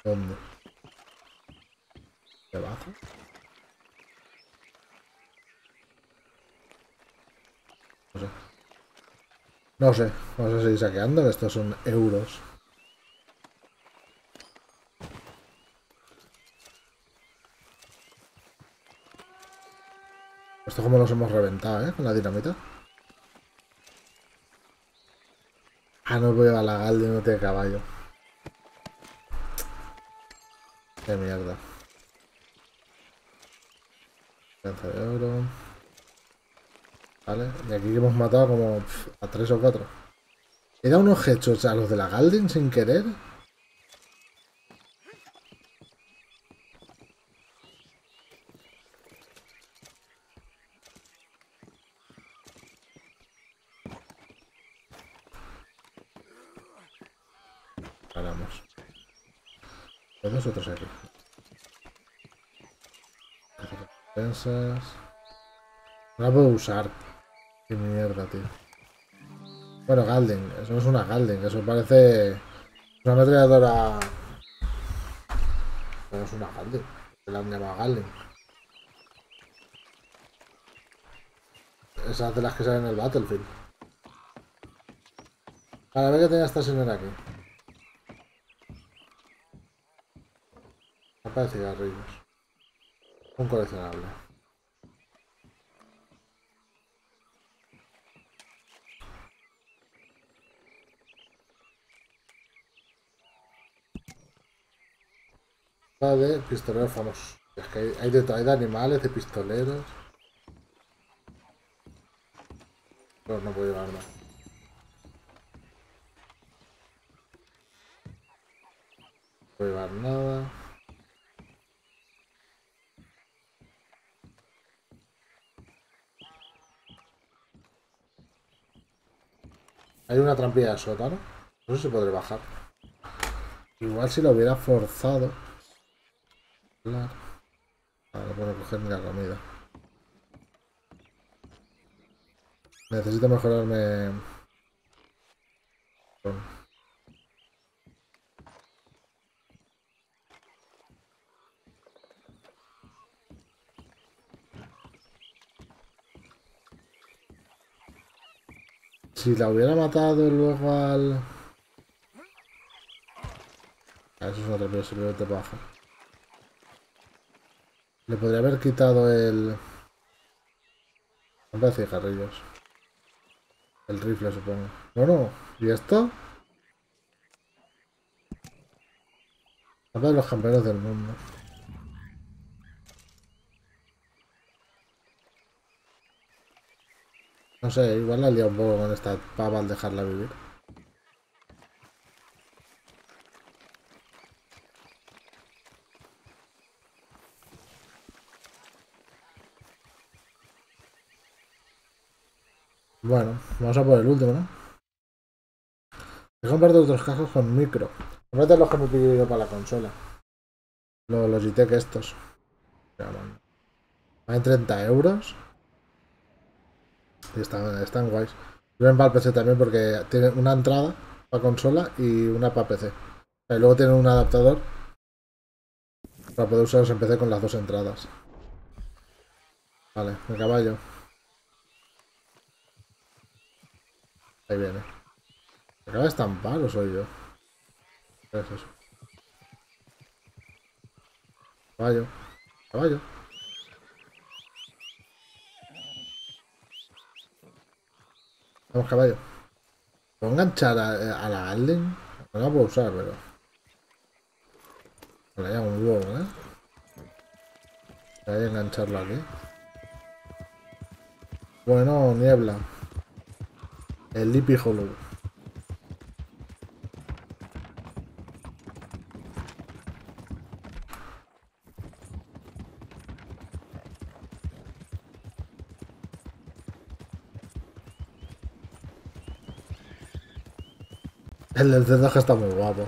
¿Dónde? ¿Debajo? No sé. No sé. Vamos a seguir saqueando, que estos son euros. Esto como los hemos reventado, ¿eh? Con la dinamita. Ah, no puedo llevar la galde, no tiene caballo. Qué mierda. Lanza de oro. Vale, y aquí hemos matado como a tres o cuatro. ¿He dado unos hechos a los de la Galden sin querer? Los dos otros aquí. Recompensas. No la puedo usar. Qué mierda, tío. Bueno, Galden. Eso no es una Galden. Eso parece una ametralladora. No es una Galden. Se la han llamado Galden. Esas de las que salen en el Battlefield. Para ver que tenía esta señora aquí. Capa de cigarrillos. Un coleccionable. De pistoleros famosos. Es que hay, hay de, animales, de pistoleros. Pero no puedo llevar más. No puedo llevar nada. Hay una trampilla de sótano. No sé si podré bajar. Igual si lo hubiera forzado. Claro. Ah, no puedo coger ni la comida. Necesito mejorarme. Si la hubiera matado luego al... Eso es una trampilla simplemente baja. Le podría haber quitado el... De cigarrillos. El rifle, supongo. Bueno, ¿y esto? Mapa de los campeones del mundo. No sé, igual la liado un poco con esta pava al dejarla vivir. Bueno, vamos a por el último, ¿no? He comprado otros cascos con micro. Cómprate los que me pidió yo para la consola. Los Logitech estos. Valen 30 euros. Y están, están guays. Sirven para el PC también porque tienen una entrada para consola y una para PC. Y luego tienen un adaptador para poder usarlos en PC con las dos entradas. Vale, el caballo. Ahí viene. ¿Se acaba de estampar o soy yo? Caballo. Caballo. Caballo. ¿Puedo enganchar a, la Alden? No la puedo usar, pero... Me la llamo un huevo, ¿eh? Voy a engancharlo aquí. Bueno, niebla. El Lippy Hollow. El del cerdaje está muy guapo.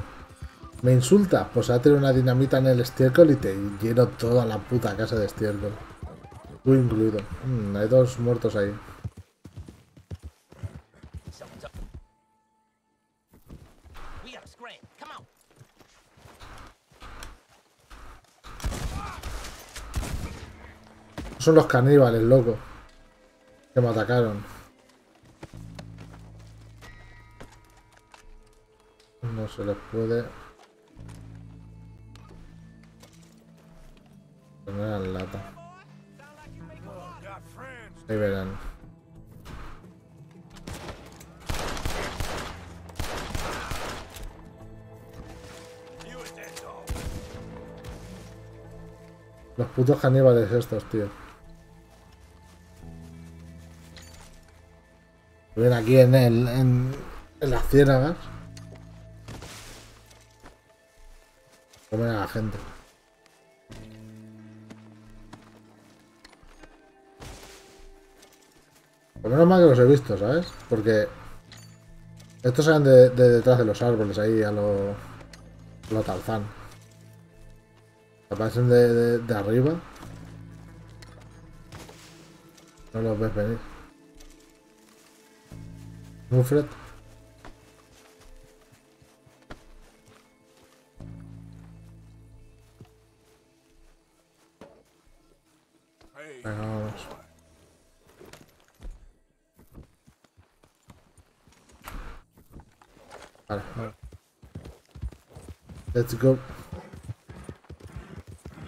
Me insulta, pues ha tenido una dinamita en el estiércol y te lleno toda la puta casa de estiércol. Tú incluido. Mm, hay dos muertos ahí. Son los caníbales, loco. Que me atacaron. No se les puede... Poner en lata. Ahí verán. Los putos caníbales estos, tío. Ven aquí en el. en, en las ciénagas. Comen a la gente. Por menos mal que los he visto, ¿sabes? Porque. Estos salen de, de detrás de los árboles ahí a lo. a lo Tarzán. Aparecen de, de, arriba. No los ves venir. Mufred. Vamos. Vale, vale. Let's go.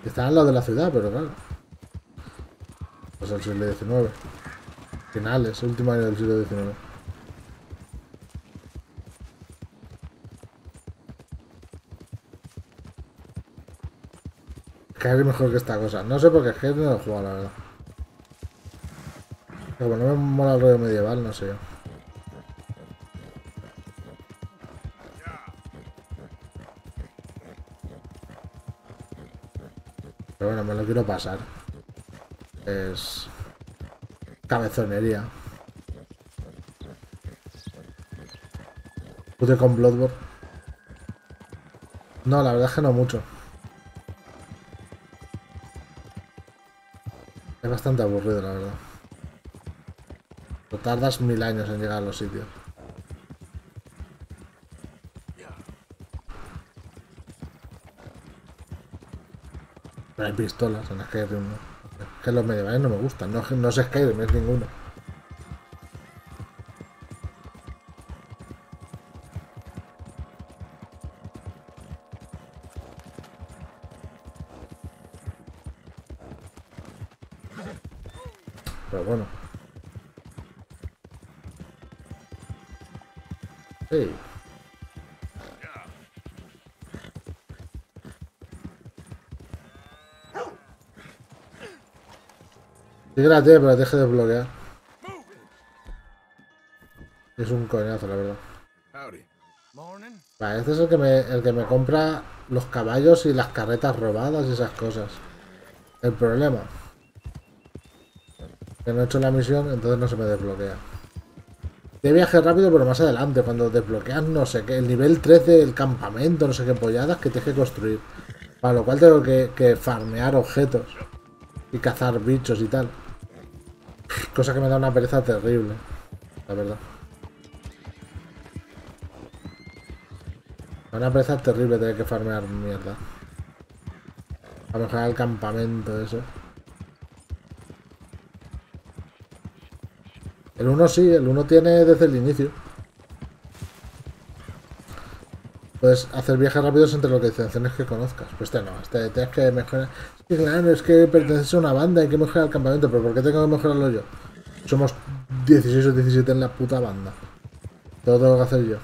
Están al lado de la ciudad, pero claro. Pues el siglo XIX. Finales, último año del siglo XIX. Skyrim mejor que esta cosa. No sé por qué Skyrim no lo jugado, la verdad. Pero como no me mola el rollo medieval, no sé yo. Pero bueno, me lo quiero pasar. Es... Cabezonería. Pude con Bloodborne. No, la verdad es que no mucho. Es bastante aburrido, la verdad. Lo tardas mil años en llegar a los sitios. Pero hay pistolas en Skyrim. ¿no? Los medievales no me gustan. No, no es Skyrim, es ninguno. Que la pero deje de bloquear. Es un coñazo, la verdad. Vale, este es el que me, el que me compra los caballos y las carretas robadas y esas cosas. El problema. Que no he hecho la misión, entonces no se me desbloquea. De viaje rápido, pero más adelante, cuando desbloqueas no sé qué, el nivel 3 del campamento, no sé qué polladas que tienes que construir. Para lo cual tengo que, que farmear objetos y cazar bichos y tal. Cosa que me da una pereza terrible, la verdad. Me da una pereza terrible tener que farmear mierda. A mejorar el campamento, eso. El 1 sí, el 1 tiene desde el inicio. Puedes hacer viajes rápidos entre localizaciones que conozcas. Pues este no, este tienes que mejorar. Es claro, es que perteneces a una banda, hay que mejorar el campamento, pero ¿por qué tengo que mejorarlo yo? Somos 16 o 17 en la puta banda. Todo tengo que hacer yo.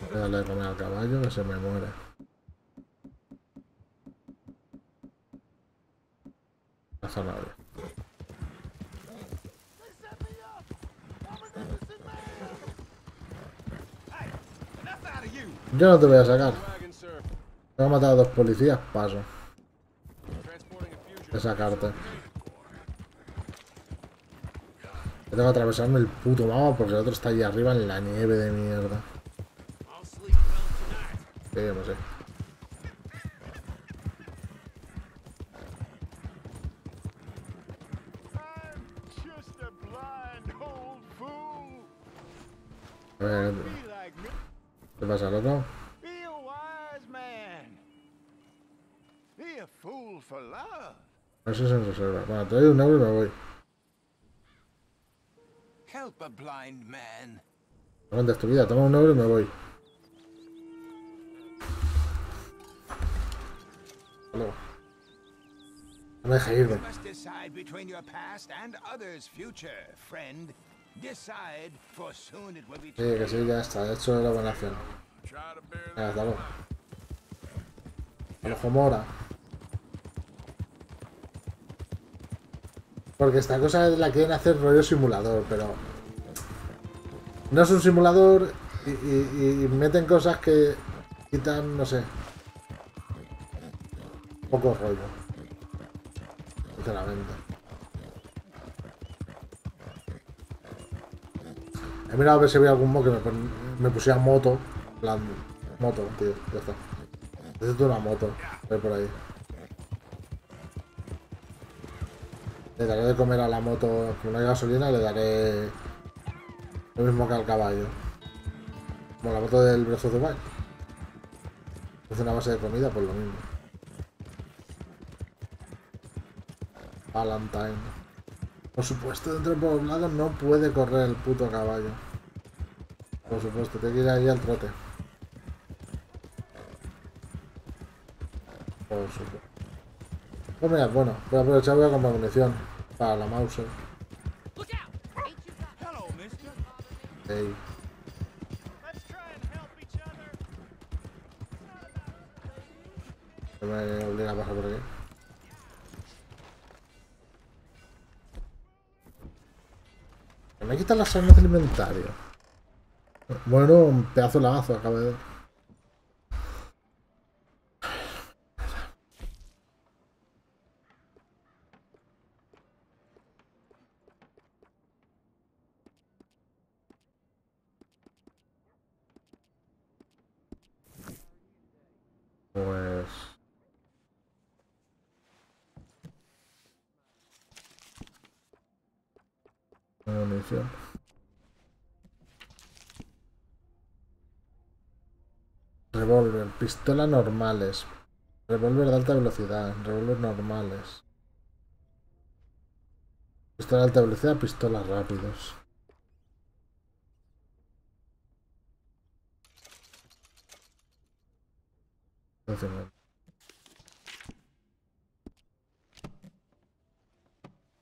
Voy a darle de comer al caballo que se me muere. La zanahoria. Yo no te voy a sacar. Tengo que matar a dos policías, paso. De sacarte. Yo tengo que atravesarme el puto mapa porque el otro está ahí arriba en la nieve de mierda. Doy un euro y me voy. Tu vida, toma un euro y me voy. No me deja irme. Sí, que sí, ya está. He hecho la buena acción. Venga, hasta luego. Ojo mora. Porque esta cosa la quieren hacer rollo simulador, pero... No es un simulador y, meten cosas que quitan, no sé... Poco rollo. Sinceramente. He mirado a ver si había algún modo que me, me pusiera moto. plan, moto, tío, ya está. Necesito una moto. Ve por ahí. Le daré de comer a la moto. Como no hay gasolina, le daré lo mismo que al caballo. Como la moto del of the Wild. Es una base de comida, pues lo mismo. Valentine. Por supuesto, dentro del poblado no puede correr el puto caballo. Por supuesto, tiene que ir ahí al trote. Por supuesto. Pues mira, bueno, voy a aprovechar voy a comprar munición para la mouse. Hello, mister. Ey. Se me obliga a pasar por aquí. Me quitan las armas del inventario. Bueno, un pedazo de lagazo acaba de dar. Pues... Munición. Revólver, pistola normales. Revólver de alta velocidad, revólver normales. Pistola de alta velocidad, pistolas rápidos.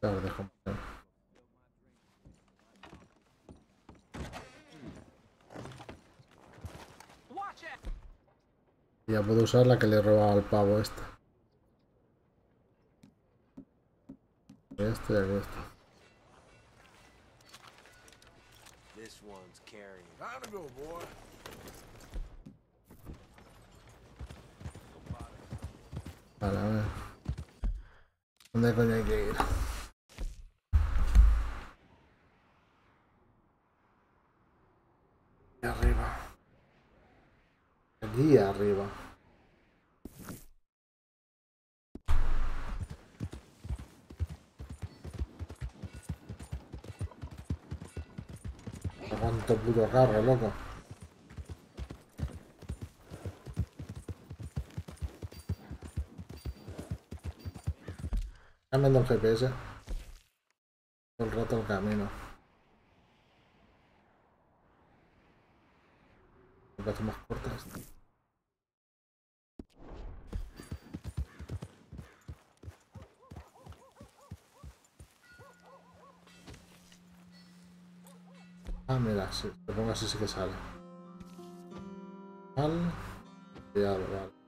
Claro, dejo. Ya puedo usar la que le he robado al pavo este. Este y este. This one's carrying. Time to go, boy. Vale, a ver. ¿Dónde coño hay que ir? Aquí arriba. Aquí arriba. Cuánto puto carro, loco. Cambiando el GPS. Todo el rato el camino. Me parece más corta esta. Ah, mira, si te pongo así sí que sale. Vale. Cuidado, vale.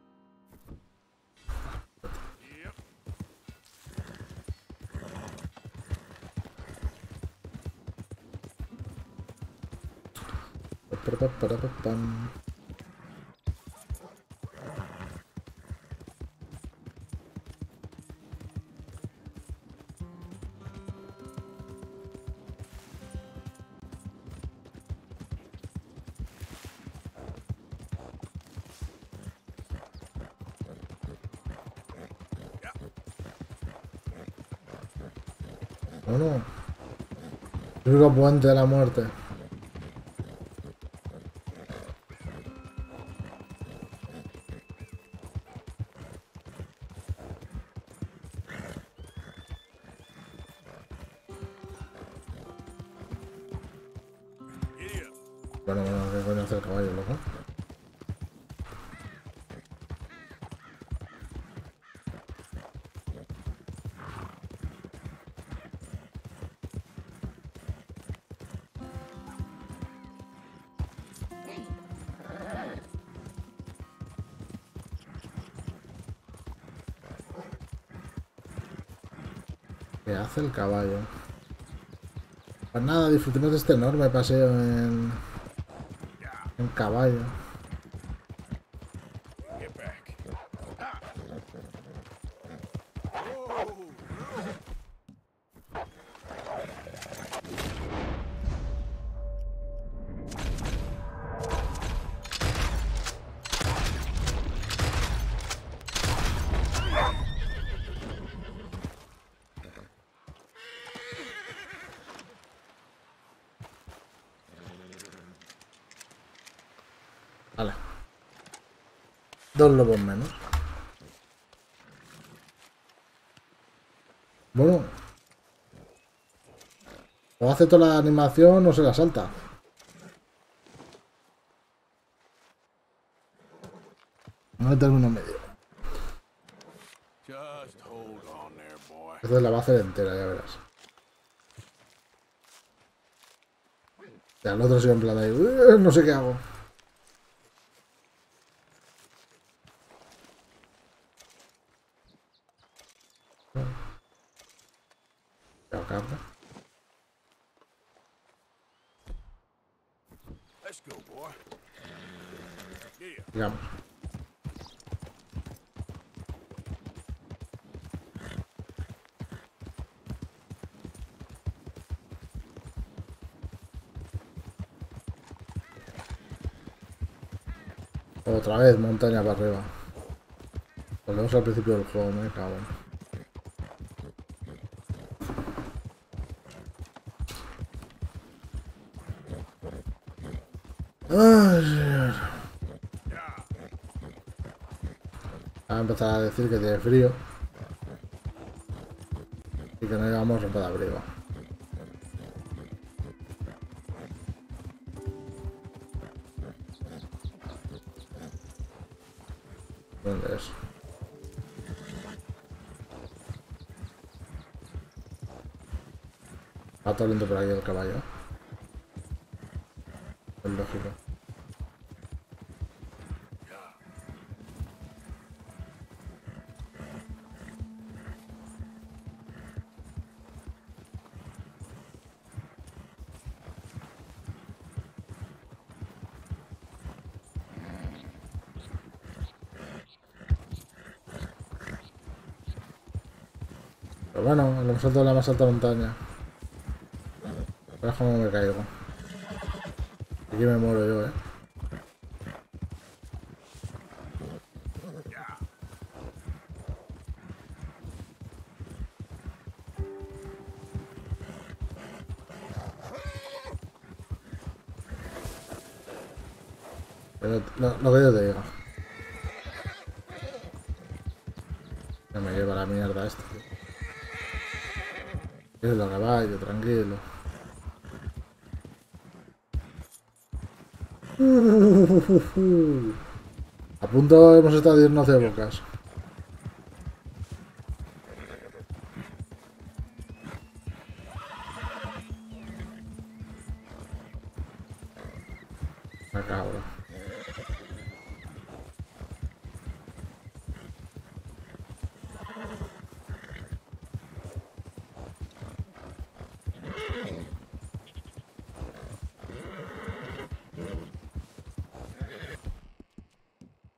Único puente de la muerte. El caballo? Pues nada, disfrutemos de este enorme paseo en, en caballo. Dos lobos menos. Bueno. O hace toda la animación o se la salta. No término medio. Esto la va a hacer entera, ya verás. Y al otro sigue en plan ahí, "Eh, no sé qué hago. Ya, carne. Let's go, boy. Yeah. Digamos. Otra vez montaña para arriba. Volvemos al principio del juego, me cago. Ay, a empezar a decir que tiene frío. Y que no llevamos ropa de abrigo. Aquí el caballo. Es lógico. Pero bueno, lo más alto de la más alta montaña. Cómo me caigo. Aquí me muero yo, eh. Punto hemos estado de irnos de bocas. Me cago.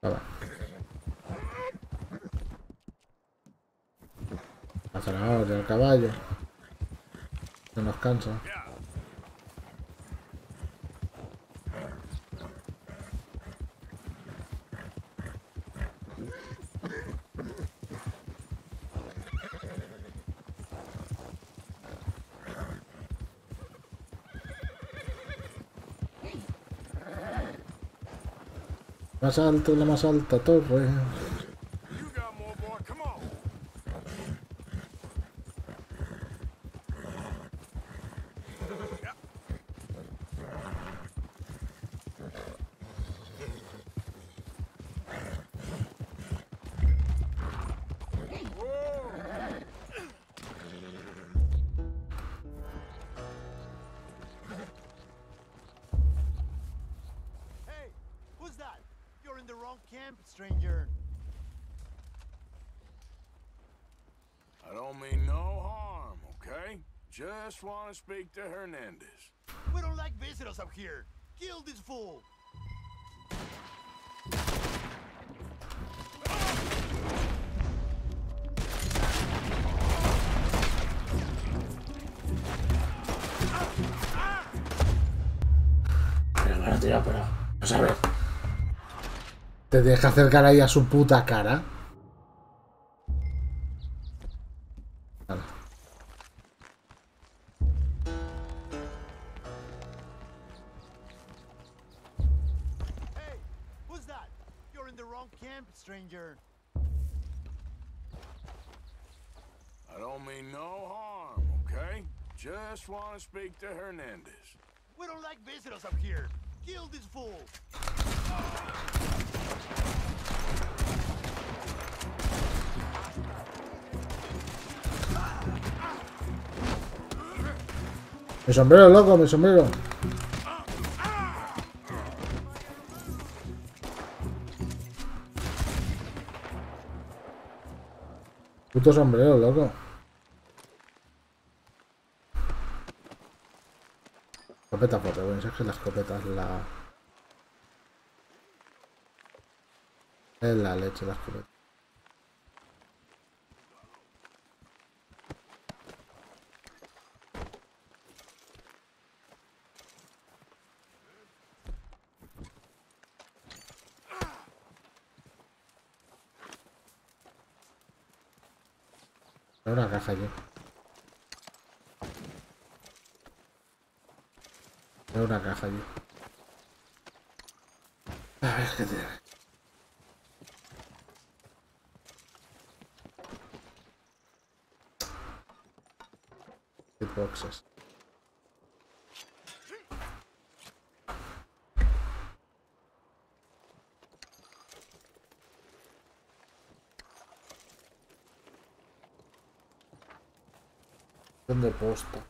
Nada. La zanahoria, el caballo. No nos cansa. Más alto, la más alta torre. Camp, stranger. I don't mean no harm, okay? Just want to speak to Hernandez. We don't like visitors up here. Kill this fool. Pero bueno, tío, pero. Te tienes que acercar ahí a su puta cara. Vale. Hey, who's that? You're in the wrong camp, stranger. I don't mean no harm, okay? Just want to speak to Hernandez. We don't like visitors up here. Kill this fool. Mi sombrero, loco, mi sombrero. Puto sombrero, loco. Escopeta por bueno, es que la escopeta es la... Es la leche, la escopeta. Aquí. Hay una caja aquí. A ver qué tiene. Hitboxes. De posta.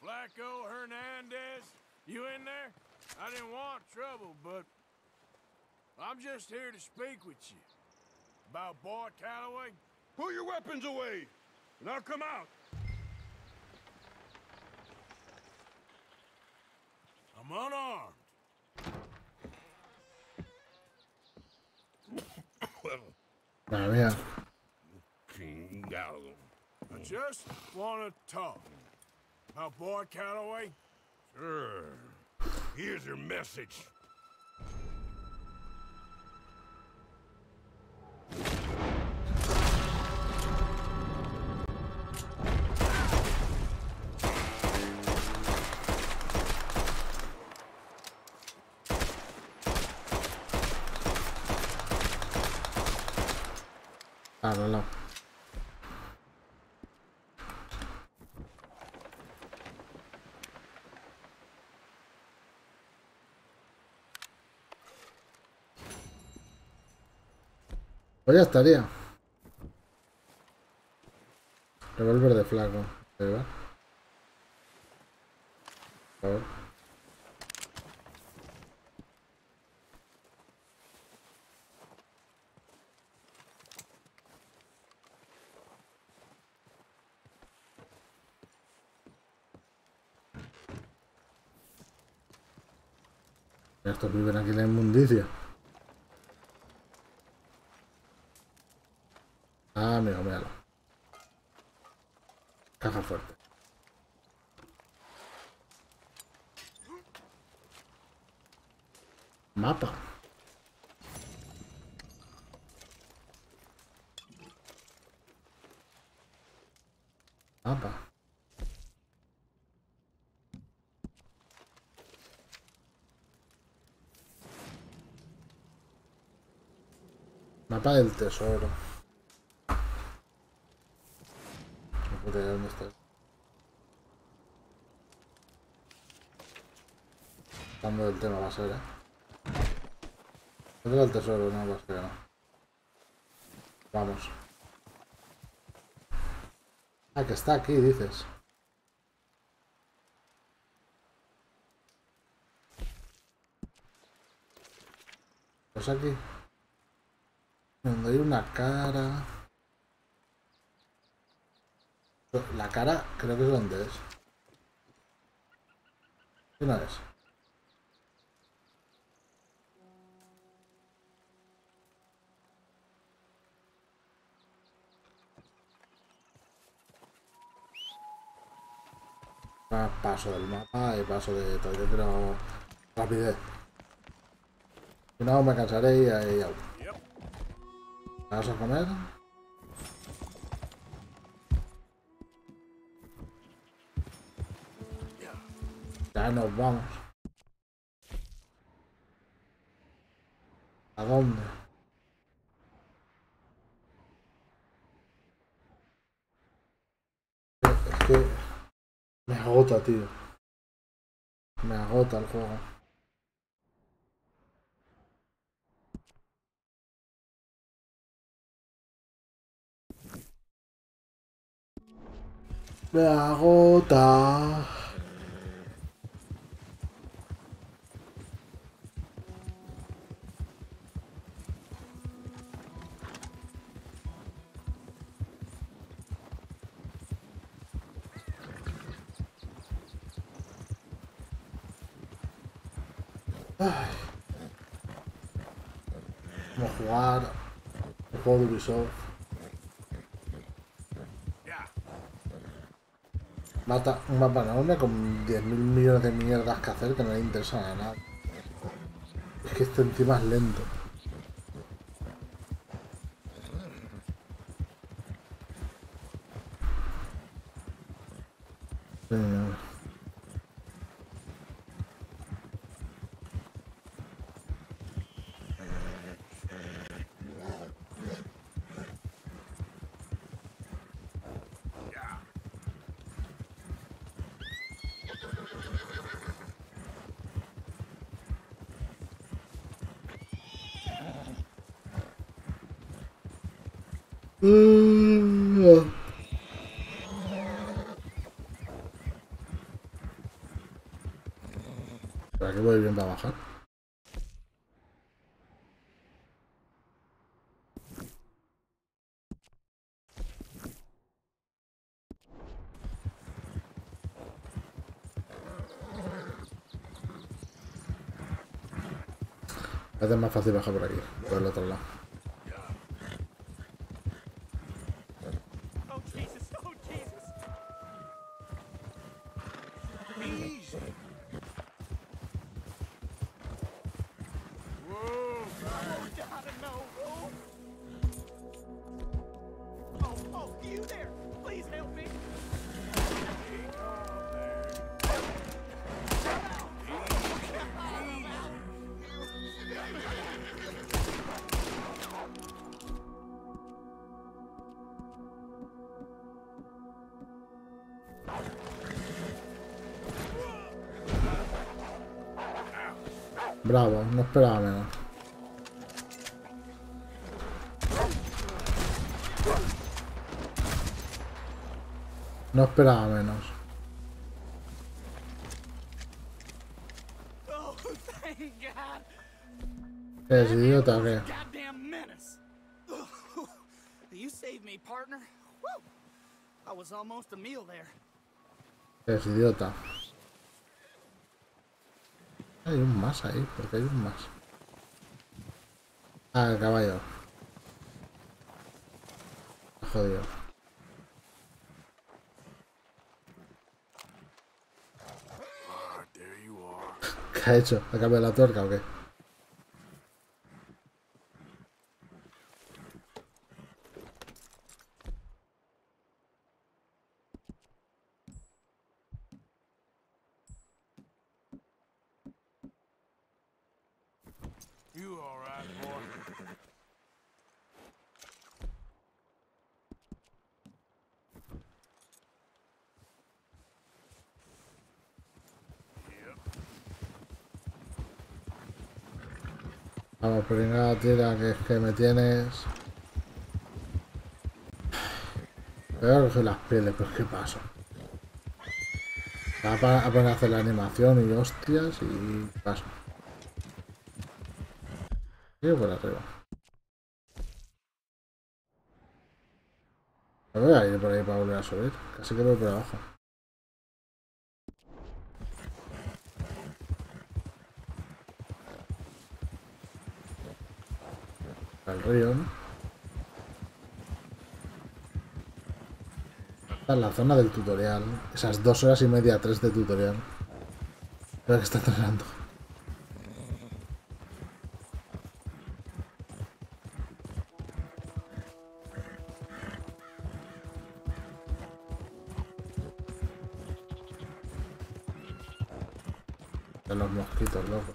Flacco Hernandez, you in there? I didn't want trouble, but I'm just here to speak with you. About Boyd Calloway? Put your weapons away, and I'll come out. I'm unarmed. Madre mía. I just want to talk. About Boyd Calloway? Sure. Here's your message. Ah. Pues ya estaría. Revolver de flaco. Ahí va. A ver. Estos viven aquí en la inmundicia. Ah, mira, míralo. Caja fuerte. Mapa. Mapa. Mapa del tesoro. Dónde está. Hablando del tema va a ser, eh. ¿Dónde va el tesoro? No, pues que no. Vamos. Ah, que está aquí, dices. Pues aquí. Una cara. La cara creo que es donde es. ¿Qué no es? Paso del mapa y paso de todo. Yo rapidez. Si no, me cansaré y ahí hago. ¿Vas a comer? Ya nos vamos. ¿A dónde? Es que me agota, tío. Me agota el juego. Me agota. Ay. Vamos a jugar el juego de Ubisoft. Mata un mapa enorme con 10.000 millones de mierdas que hacer que no le interesan a nada. Es que esto encima es lento. Señor. Mm. ¿Para qué voy bien para bajar? Es más fácil bajar por aquí, por el otro lado. No esperaba menos. No esperaba menos. ¿Es idiota qué? Goddamn menace! you saved me, partner. Woo! I was almost a meal there. Es idiota. Hay un más ahí, porque hay un más. Ah, el caballo. Jodido. ¿Qué ha hecho? ¿Ha cambiado la tuerca o qué? You all right, boy? Vamos, primera tira que es que me tienes. A coger las pieles, pues qué paso. Va a poner hacer la animación y hostias y paso. Sigo por arriba. Me voy a ir por ahí para volver a subir. Casi que voy por abajo. Al río, ¿no? Es la zona del tutorial. Esas dos horas y media, tres de tutorial. Creo que está tardando. De los mosquitos, loco.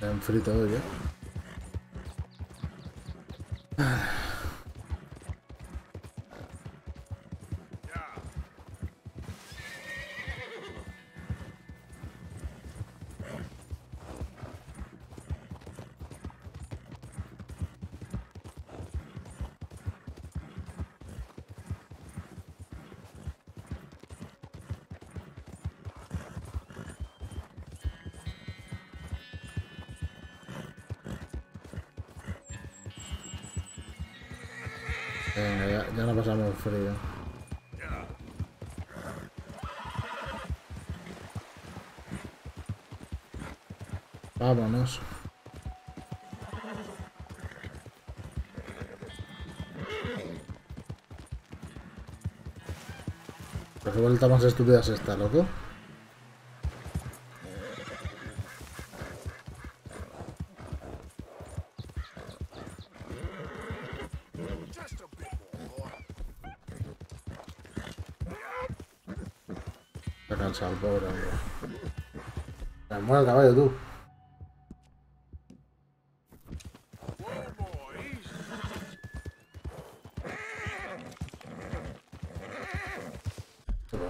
Me han frito hoy, ¿eh? Vámonos. ¿Pero qué vuelta más estúpida es esta, loco? Está cansado el pobre hombre. Caballo, tú.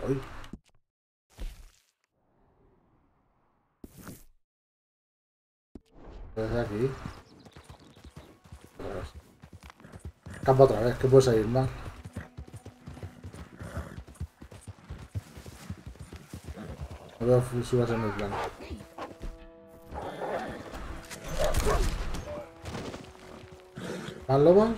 Voy. Desde aquí. Otra vez. Campa otra vez, que puede salir mal. No veo fusuras en mi plan. ¿Más lobos?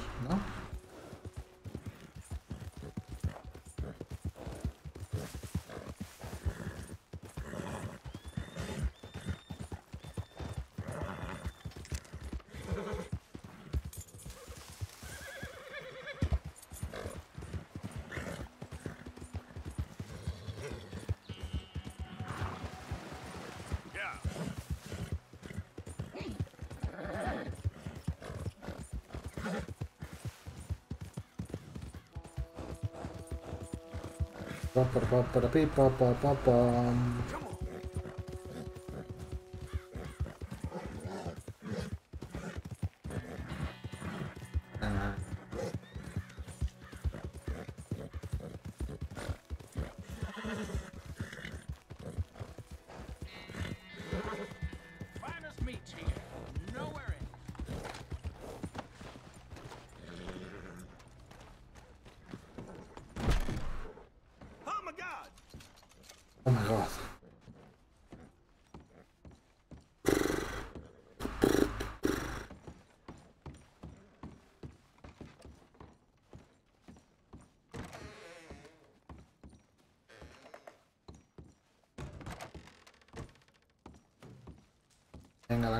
¿No? Pa,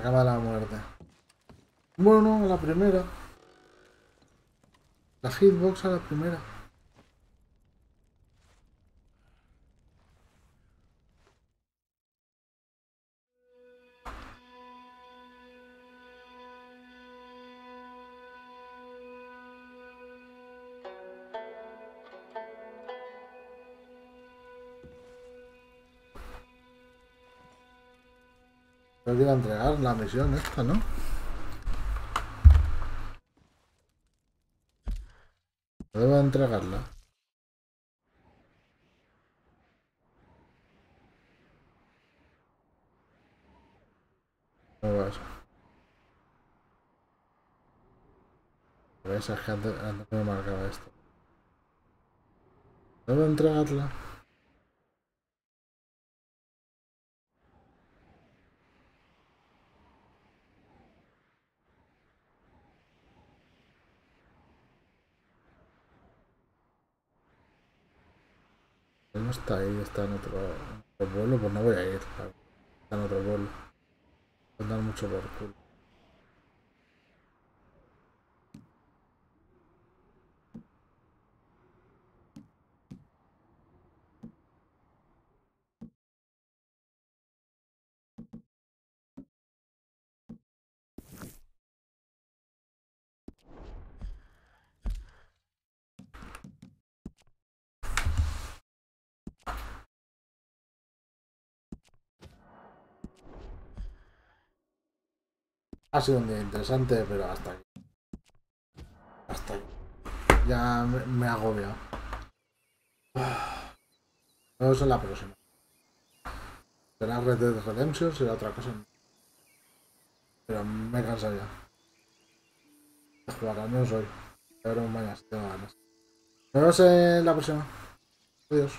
la la muerte. Bueno, a la primera. La hitbox a la primera. La misión esta, ¿no? Debo entregarla. ¿Cómo va eso? ¿Ves? Es que antes, antes me marcaba esto. Debo entregarla. Él no está ahí, está en otro, otro vuelo, pues no voy a ir. Está en otro vuelo. Voy a dar mucho por culo. Ha sido un día interesante, pero hasta aquí. Hasta aquí. Ya me, me he agobiado. Nos vemos en la próxima. Será Red Dead Redemption, será otra cosa. Pero me he cansado ya. De jugar, al menos hoy. Ver mañana si tengo ganas. Nos vemos en la próxima. Adiós.